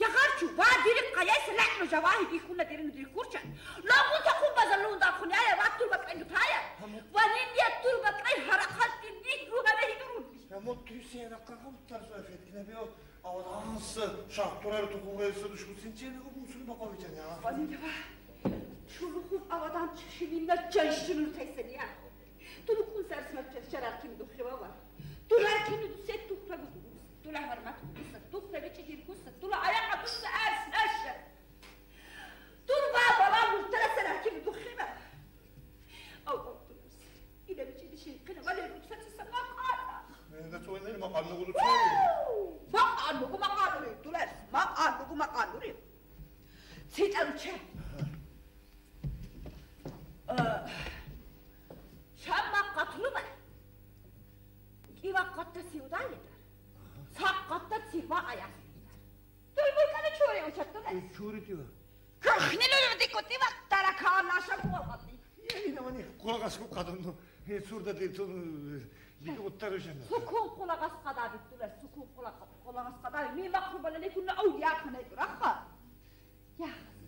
يا غارتو بادير القياس لحن جواهبي كنا دير ندير كورشا لا مو تقوم بزلون داخل يا ما طول بكرين بتايا ونين يا طول بكرين هرقل تنديك روها بهدرون يا مو تيسي أنا قرقمت ترزوافيت كنا بيو أو العنصر شعب طرارة تقوم غير أبو سلمة قوي تاني ها чулуқын авадан чишигинда чайшын тесеня туну кунсарсма чарар ким духевава тулар ким дусет тухра гудус тула хармат гудус тухра вече гир гус тула аяка гус арс аш тур ва бала муртара сара ким духева ау гудус ида вече дишин кина вале руксат сама кара Менде туйнер ма канны гудус. Ма канны гума канны тулар ма канны гума канны. Sit and check. شب ما قتلو بره کی وقت قطع سیو دایی دار ساق قطع سیو آیا دل بول کنه چوری او چطور است چوری تیو کخنی لو یو دیکو تیو تارا کار ناشا بول بطنی یه اینه منی قلق از خوب قدم دو یه سور داده تو لیگه قطع رو شنده سکون قلق از قدا بیدو لر سکون قلق از قدا بیدو میمه خوبا لنی کنه او یا کنه یا خواه یا خواه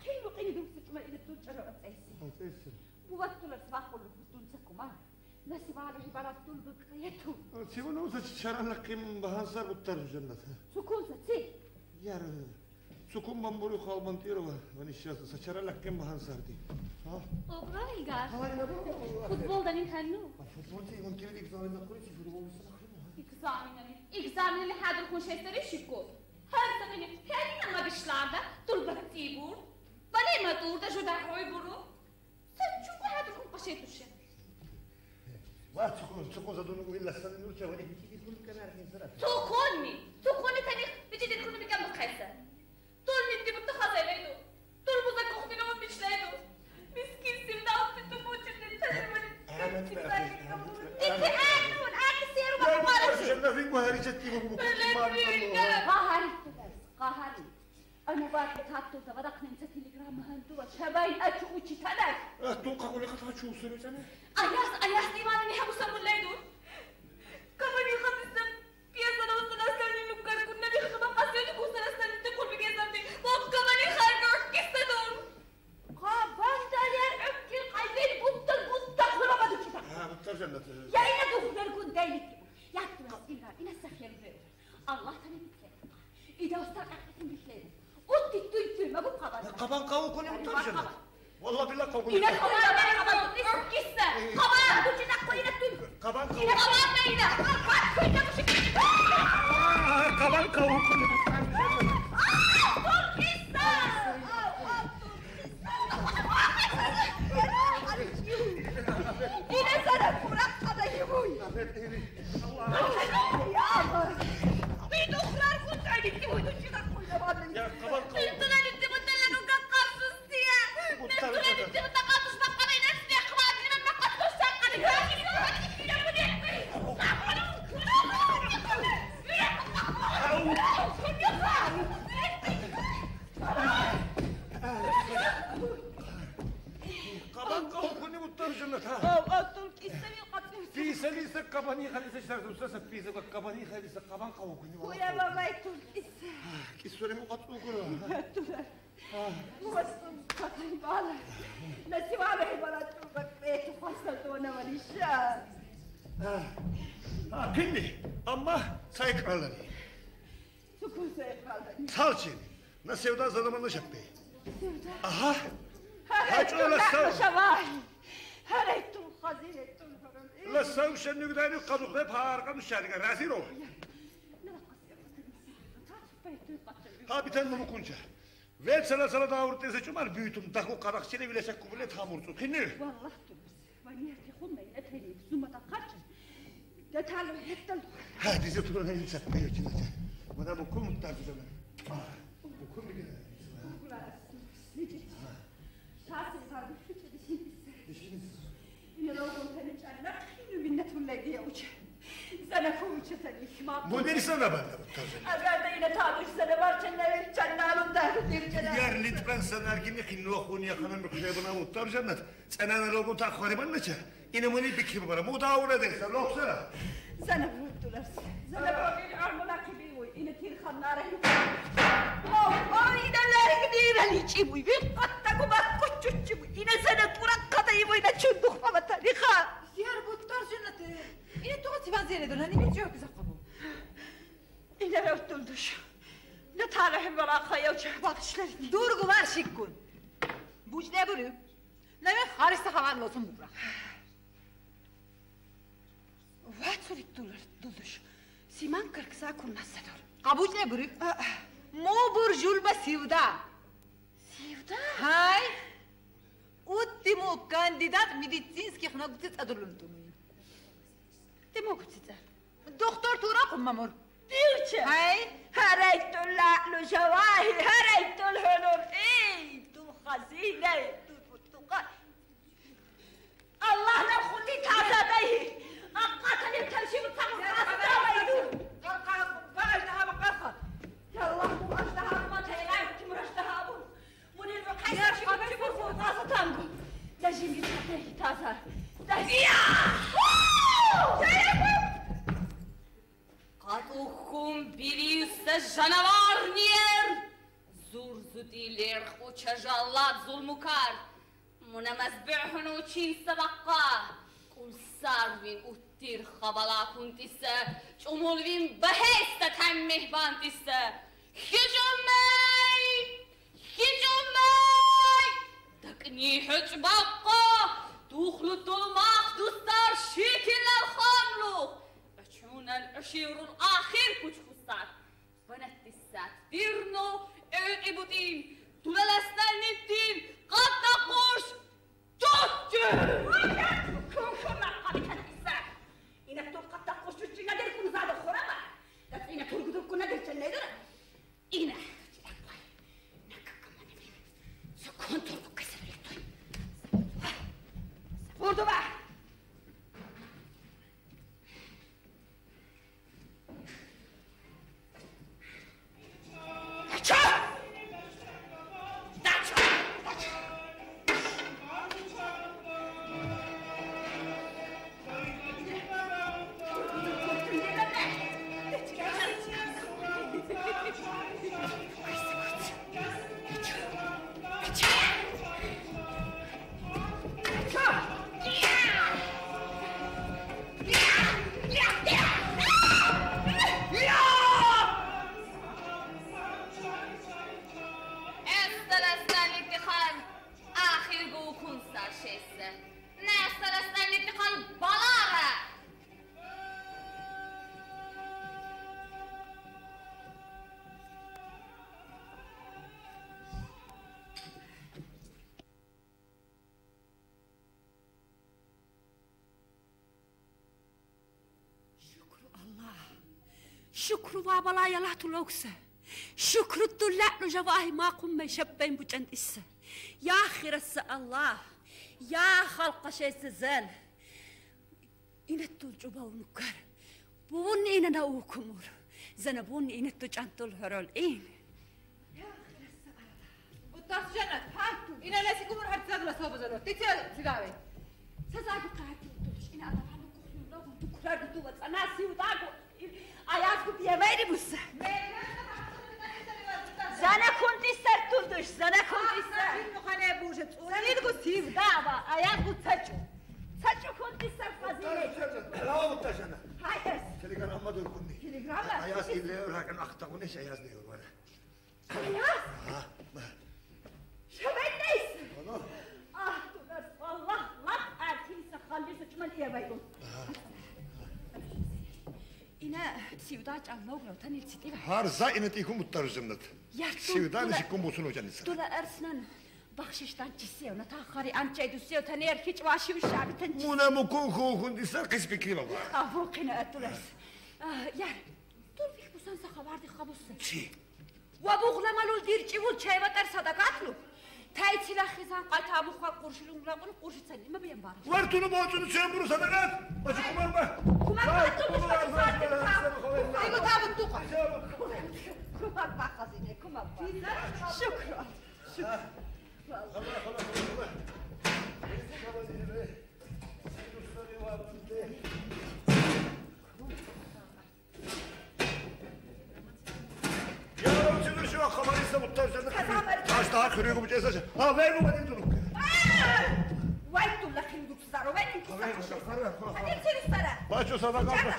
قیلو قیلو سکمه ایلی تو چرا بطنی Pouvez-vous le faire pour le bouton de commande نسيب على جبال الطول بكريته سيبون وزا تشارع لك من بهزا بالتر جنة سكون ستي يار سكون بمبوري خاو منطيرو ونشاس تشارع لك من بهزا دي ها اوغرا الجار فوتبول ده نحنو فوتبول دي ممكن دي اكزامين نقولي في فوتبول اكزامين اكزامين اللي حاضر كون شيستري شيكو هرزا بني هاني ما بيشلعدا طول بكتيبور بني ما طول ده جدا حوي برو Кусетуше. Ва, чекун, чекун за дуну уилла сан нурча вани хичи кун камара хин сара. Туконни, туконни тани бити дин кун микам бхайса. Тул мин ди бутта хаза элейду. Тул буза кухти нама бичлейду. Мискин симда утти ту мучи дин тани вани. اتهانون أنا سيرو ما قهرجتني وقهرت قهرت Ανεβάστε κάτω τα βαδάκνεντσα τηλεγράμμα αντού ατσαβάιν ατσου ουτσιτανάς. Ατού κακολέκατα ατσου ουσερουτσανε. Ayas, ayas divanı niye bu sabırlaydı? Kafa bir kadınsa piyasada olsun aslanın nukar kunna bir kıma kasyonu kursan aslanın da kurbi gezemdi. Bok kafa bir harga öfkesi doğru. Ha başta yer öfkil kalbini buttan buttan kuramadı ki. Ha buttan cenneti. Ya yine dokuzlar gün değilik. Yattı biraz ilgar, yine sakyan buraya. Allah'tan bir kere. Akısın bir. Şey. استرققت بتلاقي قلت التوي ما ببقى بس قبان قاو كوني بطل جنة والله بالله قاو إنا كوني خبر كيسة خبر قلت لك إنا التوي قبان قاو إنا خبر إنا كنت مش قبان قاو كوني قبني خلي سجل وسس بيزا قبني خلي سقبان قو كني ويا بابا يتول اس كي سوري مو قطو كرو مو قطو قطو بالا. نسي وأنا هبلات بيت فصلت وأنا ماليش آه. آه، كني. أما سايق سايقالني سكو سايقالني تالشي نسيودا زلمة نشبي أها. هاجولا هاي هريتو خزينة شواهي هريت الخزينة La savşen nügdani kadukle parka müşahede raziro. Ha bir tane bu kunca. Ve sana sana da avurt dese çumar büyütüm takı karakçene bile sen kubule tamursun. Kinni. والله تبس ونيرتي خمي نتهني بسومة قتل ده تعالوا حتى Ha dizi turun en sapma yok Bana bu kum muhtarcı zaman. Bu kum bir kere. تاسي صار بفكرة دشين إن لو كنت نتعلق إنه منة ولا دي وجه سنة فوق تاني ما Bu deri sana bana muhtarcı. أقعد إلى تعالوا سنة ما كنا نتعلق ده كتير كده Yar lütfen sen erkinlik kinni okun yakanın bir buna muhtar cennet. Sen ana logun takhvari ben neçe. İne mani bikri bara. Bu da uğra deyse loksana. سنة فوق دولار سنة فوق العملاء كبير إن تير خنارة أو أو إن لا كبير اللي تجيبوا في قطة mehbant isə Hicumey! Hicumey! Dakni hücbaqqa! Duxlutulmaq dustar şikilal xamluq! Öçünəl e əşirul e axir kuçxustar! Vənətdissət dirnu e ön ibudin! Tulələsnəl niddin! Qatta quş! Tutcu! Tutcu! Kumkum məhqabitən isə! İnək tutcu! 이나 돌고 돌고 나들자 내더라 이나 콘트롤 복했어 그랬더니 모두 봐 شکر و بالا یلا تو لوکسه. شکر تو لات نو جواه ما قم شبن بچند اس یا خیر الله یا خلق شی زل این تو جواب نکر. بون این ناو کمر زن بون این تو چند تو هرال این. بتوس جنت. ها این لسی کمر هر تزد لسه بزرگ تیزه تیزه سازگار کرد تو. اینا دارن کوچولو کوچولو تو بذار ناسیو داغو აი ასგუბია მერიბუს მე ზანახუნტის სართულდუშ ზანახუნტის მიხანებუშე წურილგუ სივდავა აი ასგუ ცაჭუ ცაჭუ ხუნტის სარფაზილე ლაუტაშანა აი ეს ტელეგრამა მადურკუნდი ტელეგრამა აი ასი ლევრაკან ახტაგუნე შეიაზნეო მარა აი ეს შევენდეს ანუ აა თუ გასვალა ლაკ აქის ხალბის ჩმანია ვაიგო აა Ina ciudad al logro tan el sitio. Harza inet ikum mutlar zimnet. Ciudad iş ikum busun hocan insan. Tuna ersnan bahşişten çisiyor. Nata khari ançay düsüyor. Tani erkiç vaşı uşabi tan çisiyor. Muna mukun kuhun disar kisbikli baba. Ah, Avu kina etulers. Ah, Yar, dur bir busan sakavardi kabusun. Çi? Vabuğlamalul dirci vul çayvatar sadakatlu. Taytsil ahizan kayta bu kual kurşulun lan bunu kurşut sen mi bilen var? Var tunu boğazını sen bunu sana lan. Başı kumar mı? Kumar mı? Kumar mı? Aygo tabut tuka. Kumar bak hazine kumar bak. Şükür. Şükür. Allah Allah Allah. Neyse kabazine be. Sen dostları var bizde. Yavrum çıkır şu an kamerayı sabutlar üzerinde. Kaza خليكم جيسا ها وين ما تدرك وين تقول لك اللي تزارو وين انت هنمشي للسرا باشو صدقات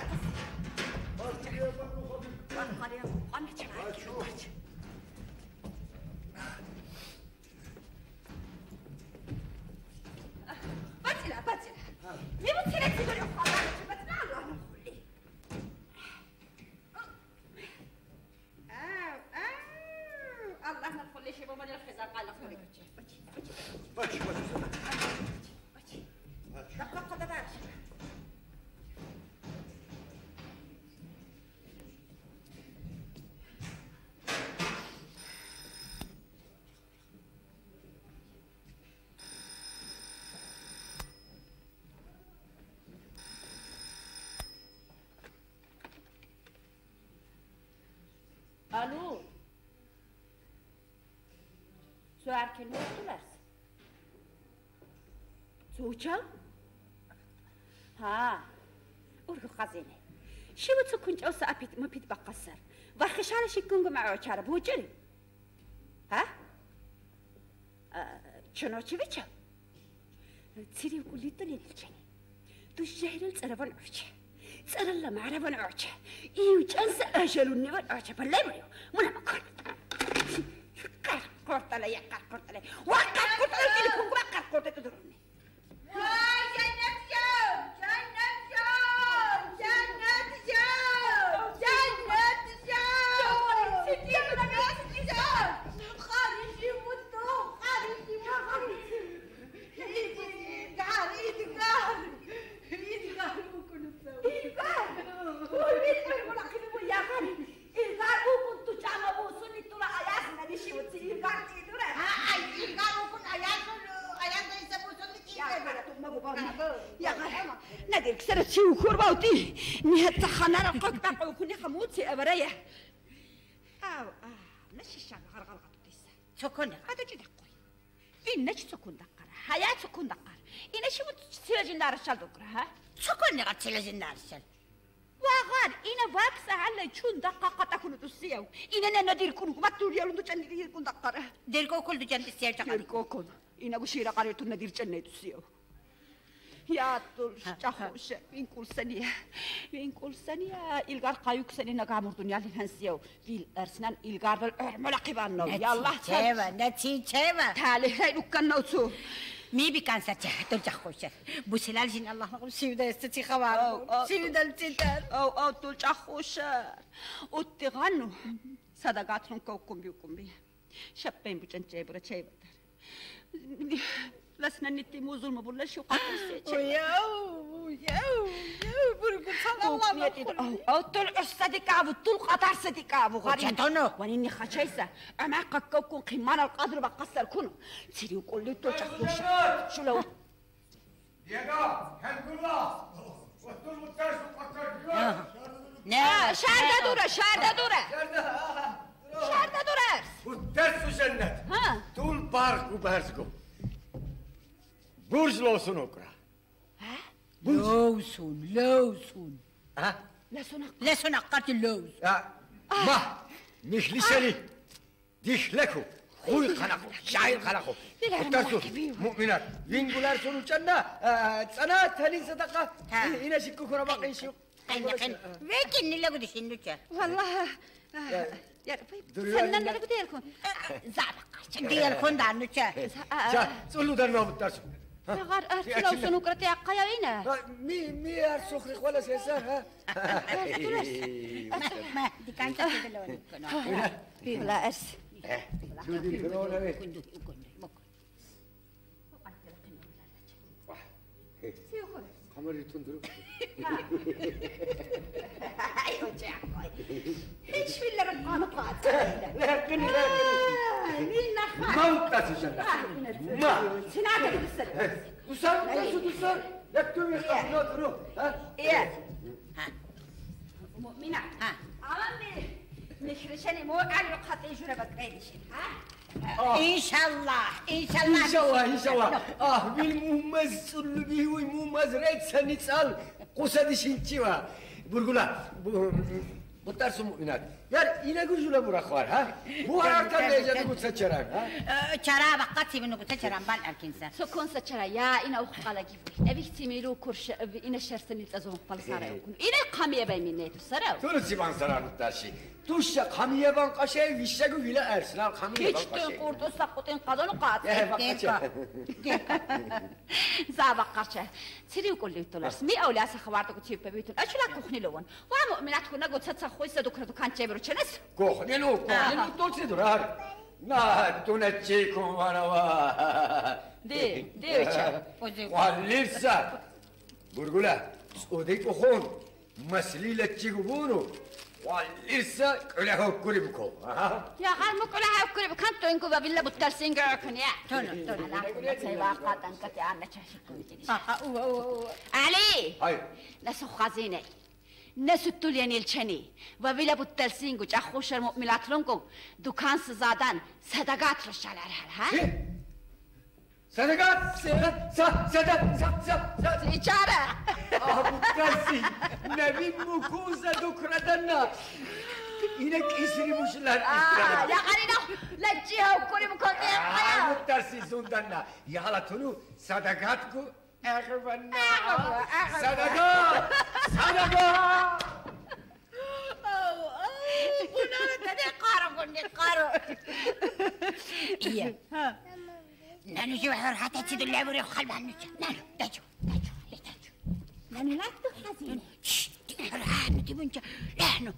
باتلا باتلا مي بتسيري تقول يا خالد Chodź, chodź, Zuzana. Chodź. No koko, do Warszawy. Alo. Söylerken ne oldular? شو تكون جوسة أبيت ما بيت بقصر وخشالة شكون مع عشارة بوجري ها شنو تشوفيتشا تسيري وقولي تني الجني تجاهل الزربان عوشة صار لما عرفنا عوشة إيو جنس أجلوا النبات عوشة بالله مريو منا مكان قار قرط علي قار قرط علي وقار قرط علي كده كون قار قرط تدروني خموتي أبرية أو آه نشي الشعب غرغر غطيسة سكون هذا جد قوي إن نش سكون دقر حياة سكون دقر إن شو تسيلج النار الشال دقر ها سكون غير تسيلج النار الشال وغار إن باكس على شون دقة تكون تسيو إن أنا ندير كون ما تقول يا لندو جن ندير كون دقر دير كل دو جنت سير دير كون إن أقول شيرا قريت ندير جن تسيو ياتل شاخو شاين كل سنية وين كل سنية إلغار قايوك سنين نقامر دنيا لنسيو في الأرسنان إلغار بالأعمل قبانو يا الله تشيبا نتي تشيبا تالي هاي نوكان نوتو مي بي كان ساتي حتل جاخوشة بوسلال جين الله نقول سيودا يستي خوارو سيودا التلتان أو أو تل جاخوشة وتغنو صدقات نكو كمبي وكمبي شابين بجان تشيبرا تشيبا لسنا نتيموز المبلش وقطر السيتش وياو وياو وياو برقل صلى الله عليه وسلم أطل أستاذ كعب طول قطر ستي كعب غريب جدنا واني خشيسة. أما قكوكو قيمانا القدر بقصر كنا تيري وقول لي طول شخوش شو لو؟ ديجا هل كلها؟ وطول متاش وقطر آه. لا. آه، شاردة دورة شاردة دورة. شاردة دورة. والدرس جنة آه. طول بارك وبارزكم. Burs olsun okra. Ha? Burs. Lawson, Ha? Lawson hakkı. Lawson hakkı Lawson. Ya, mah, nihli seni. Dihleku. Huy kanaku, şair kanaku. Kuttarsu, mu'minat. Vingular sonuçanna, sana telin sadaka. İne şıkkı kura bakın şu. Vekin nile bu düşündükçe. Vallahi. Senden nile bu diyerkun. Zabak, diyerkun da anlıkça. Çat, sulu da namut dersin. غار أرسلو شنو كرتي عقايا وينه آه، مي مي أرسخري ولا سيسا ما ديك أنت آه. في ولا أرس آه. جودي كنونا وين سيخرج أيوه جاكوي هيش في اللي بالقنطات لا يركني لا يركني مين نخاف موتى سجلة ما سنعتك بالسلة وصل وصل وصل لا تكتبي خلاص روح ها ها مؤمنة ها عمامي مش رشاني مو قال لك خطي جربك غير ها إن شاء الله إن شاء الله ان شاء الله ان شاء الله آه بالممز اللي بيه وممز ريت سنتسال قصد شنتيوا برغلا بطرس مؤمنات. يا إلى جوجلا براخوار ها مو عارف ليش تقول تشران ها چرا وقتی بنو گوته چرا بال اركنسا سكون سچرا يا إنا أخ قلا جيبوي أبي تيميلو كرش إنا شرسني تزوم قل سارة يكون إنا قامية بين من نيتو سارة تونس سيبان سرار بتاشي توش خمية بان قشة ويشجو ولا أرسنال خمية hiç بان tüm قشة kurdu sakutun kadını kat. يا بقشة زابق قرشة سيري وقول لي تولرس مي أولي أسا خوارتك تيب بيتون أشلا كوخني لون ومؤمنات كنا ちゃですご骨の骨のどっちでどらはるなあどなっちいこんわらはででうちゃわりさブルグラおでこほんましりらちぐぼの ولسه كلها وكربكو ها يا خال مو كلها وكرب تو انكو بالله بترسين جاكن يا تون تون أنا سيبا قاتن كتي أنا أو علي هاي نسو خزينه نسطول یعنی الچنی و ویلا بود تلسینگو جا خوش شرمو کو دکان دوکان صدقات رو شل اره هر ها صدقات صدقات صد صد صد ایچاره آه بود تلسی نبی مکوز دوکر دن اینه کسی موش یا خالی نو لجی هاو کنی مکنی اقایا آه بود تلسی زون نه یا حالا تونو صدقات کو أغبى النعم صدقة صدقة. نانو النجا نانو نانو لا شش تنحرها لحنو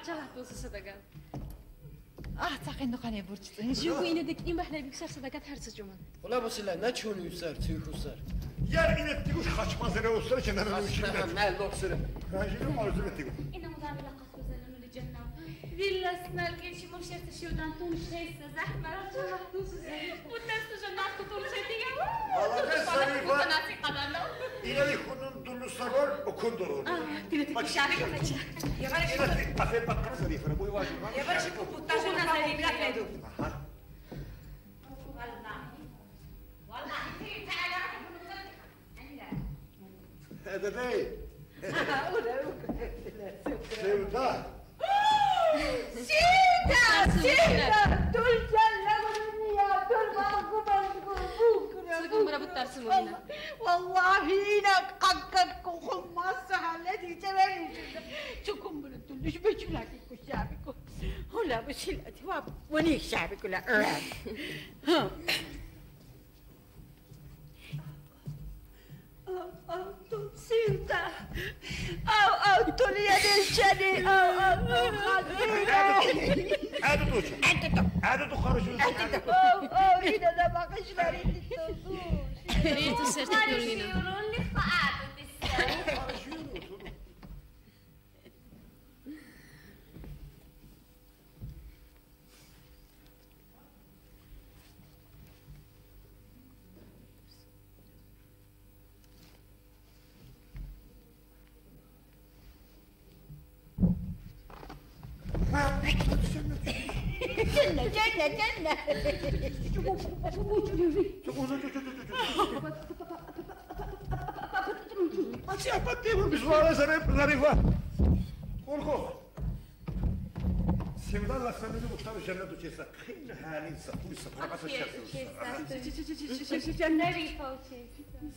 تسجو Barchalar bo'lsa sadaqa. اه تاقينو قلبو برچتو Shu inadek imahlar yüksel sadakat her sıcımın. Ola bu silah ne çonu yüzer, tüykuslar. Yer inek diyor kaçmaz yere olsa için ben onu şimdi. Mel doksırı. Rajilum arzu ettim. إنا مضامن لقد وزلنا للجنة فيلا سنال كيشي مشيت شيودان تون شيسة زحمة رجع دوس زي ودست جنات كتول شيتي Allah ben sarıyfa. ناسي قدامنا İleri kunun dulu sabır okundur onu. تبي Bak تشارك şimdi. İleri afet bakkara sarıyfa. Bu yavaş. هذا بيه سيودا سيدا سيدا دول جلبوني يا دول باكو باكو بوكرة Sakın bura bu Sita, Sita, dul جلبني يا دول صدقكم راه بترسموا لنا والله هنا قدك وخم الصحة الذي تبين شكم بلدتون ليش بيجوا لكم شعبكم ولا بشيل الأثواب ونيك شعبك ولا ها Sinta a autoria desteni hakkıyla. Hadi oh, oh! dur. Hadi dur karışın. Hadi dur. Oh, yine de bakış verildi. Rito certo, Carolina. Carolina, cennet cennet. Siapa timbul suara saya Zarifah? Kurku. Sevdan laksan dedi muhtar cennet uçesa. Kıyın halin satmış sapına basa şarkı. Rito çesi.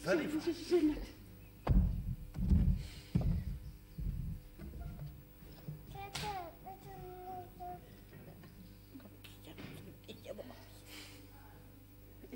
Zarifah.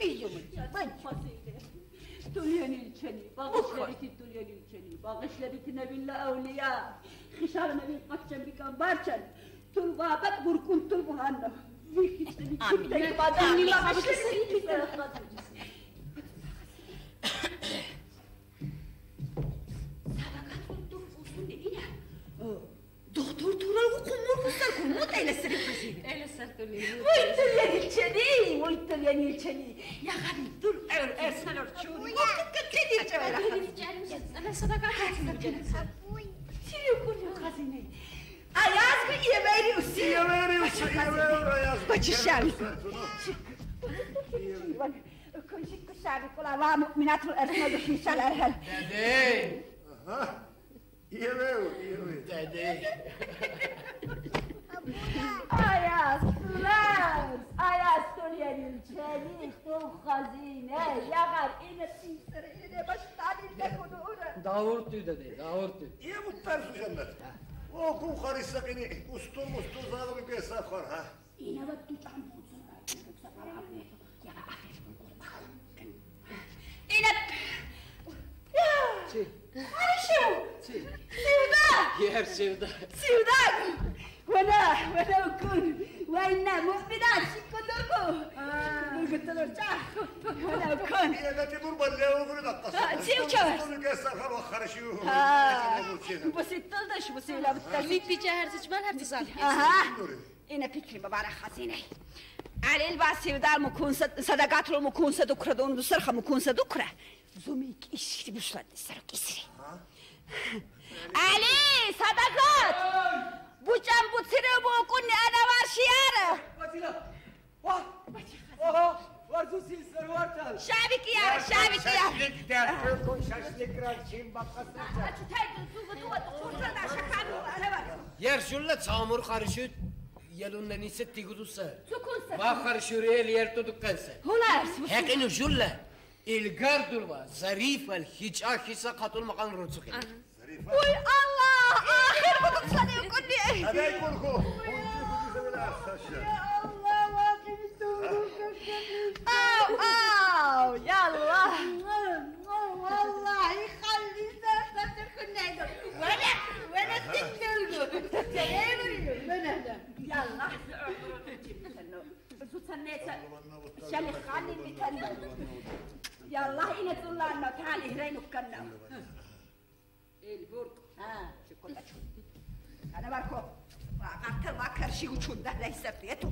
Bizimiz. Tulyan ilçeni, bağışlariki tulyan ilçeni, bağışlariki neville evliya, hışar nevin kaçan bikan barçan, tul babet burkun tul buhanna. Bir hiçleri kimde ibadet, anni bağışlariki kimde Sabakat tuttum uzun değil ya. دكتور تورا وقمر كسر كموت إلى السرير حسين Ele serti molina. ويتلين الشني ويتلين الشني يا غبي دول ارسل ارشوني كتير جميلة Ana sadaka hatırlayacağım. شنو يكون يا خزينة أياز بي يميري وسي Yemeri uçu, yemeri yaz. Bacı şahri. كل شيء كشعب كل الله مؤمنات الأرسل وحيشة الأرهل Dede. Ia meu, ia meu. آیا از آیا از تو چلی تو خزینه یقر این سیسر اینه باش تعلیل نکنه اونه داورتی داده داورتی یه بود ترسو جنت او کو خاری سقینی استور مستور زاده بی بیسا خور ها اینه بود تو چند بود سر اینه عايشة سوداء يا سوداء سوداء وانا وانا اكون وانا مؤمنة شكركم قلت له ارجع وانا اكون انا تضرب اللي وغرد القصة تسيو كوار القصة خلو خرشيو بس التلدش بس ولا بالتلدش ميك بيجا هرسج مالها بتصال اها انا فكري ببارا خزينه علي الباسي ودار مكون صدقات رو مكون صدقرة دون بسرخة مكون كره Zomik işi büşlat sarık isri. Ali sadakat. Bu can bu tire bu kun ana var şiar. Batila. Vah. Oha. Var tu sil sarvar tal. Şavik ya, şavik ya. Şavik der. Şavik rak çim bakasın. Açı terdi tuzu tuva tursana şakanı ara var. Yer şunla çamur karışık. yalunna niset tigudusa. Tukunsa. Ba karışır el yer tutukkansa. Hular. Hekin şunla. الجاردلوة ظريفة الحجاء حسا قطول مقام رنسوكي ظريفة وي الله! آخر بطن صلي يقول لي إيه هذا يقولكو يا الله واقف استوى آو آو يا الله. كنا هدول وأنا وأنا يلا تعالي ها أنا ماركو غاكر غاكر شي وتشون ده لا يسافريتو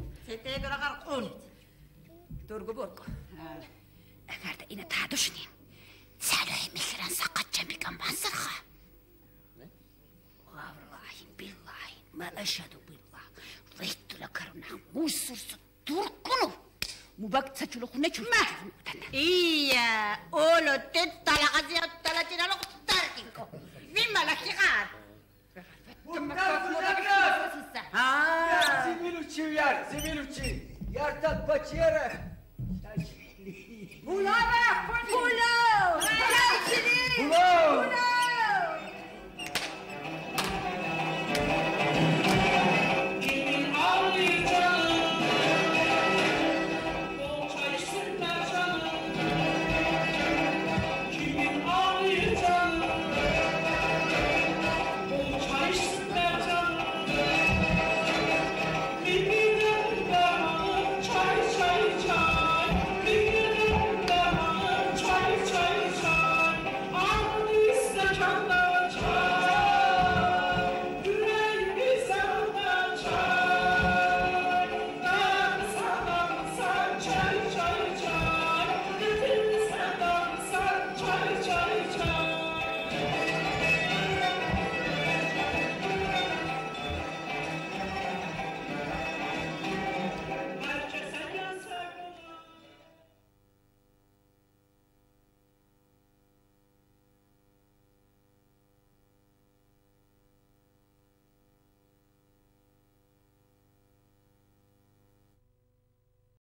Sen mihiren sakatça bir gün basırha. Ne? Vallahi billahi. Ben eşhedü billah. Vettüle karına musursu turkunu. Mubak saçılıkı ne çürme? İyi. Oğlu tüt talakası yap talacına lok tartinko. Vimma la kigar. Bundan fırlaklar. Ha. Ya zimiluçi yar zimiluçi. Yartat paçiyere. Né? Pulou, Pulou! Pulou! Pulou! Pulou!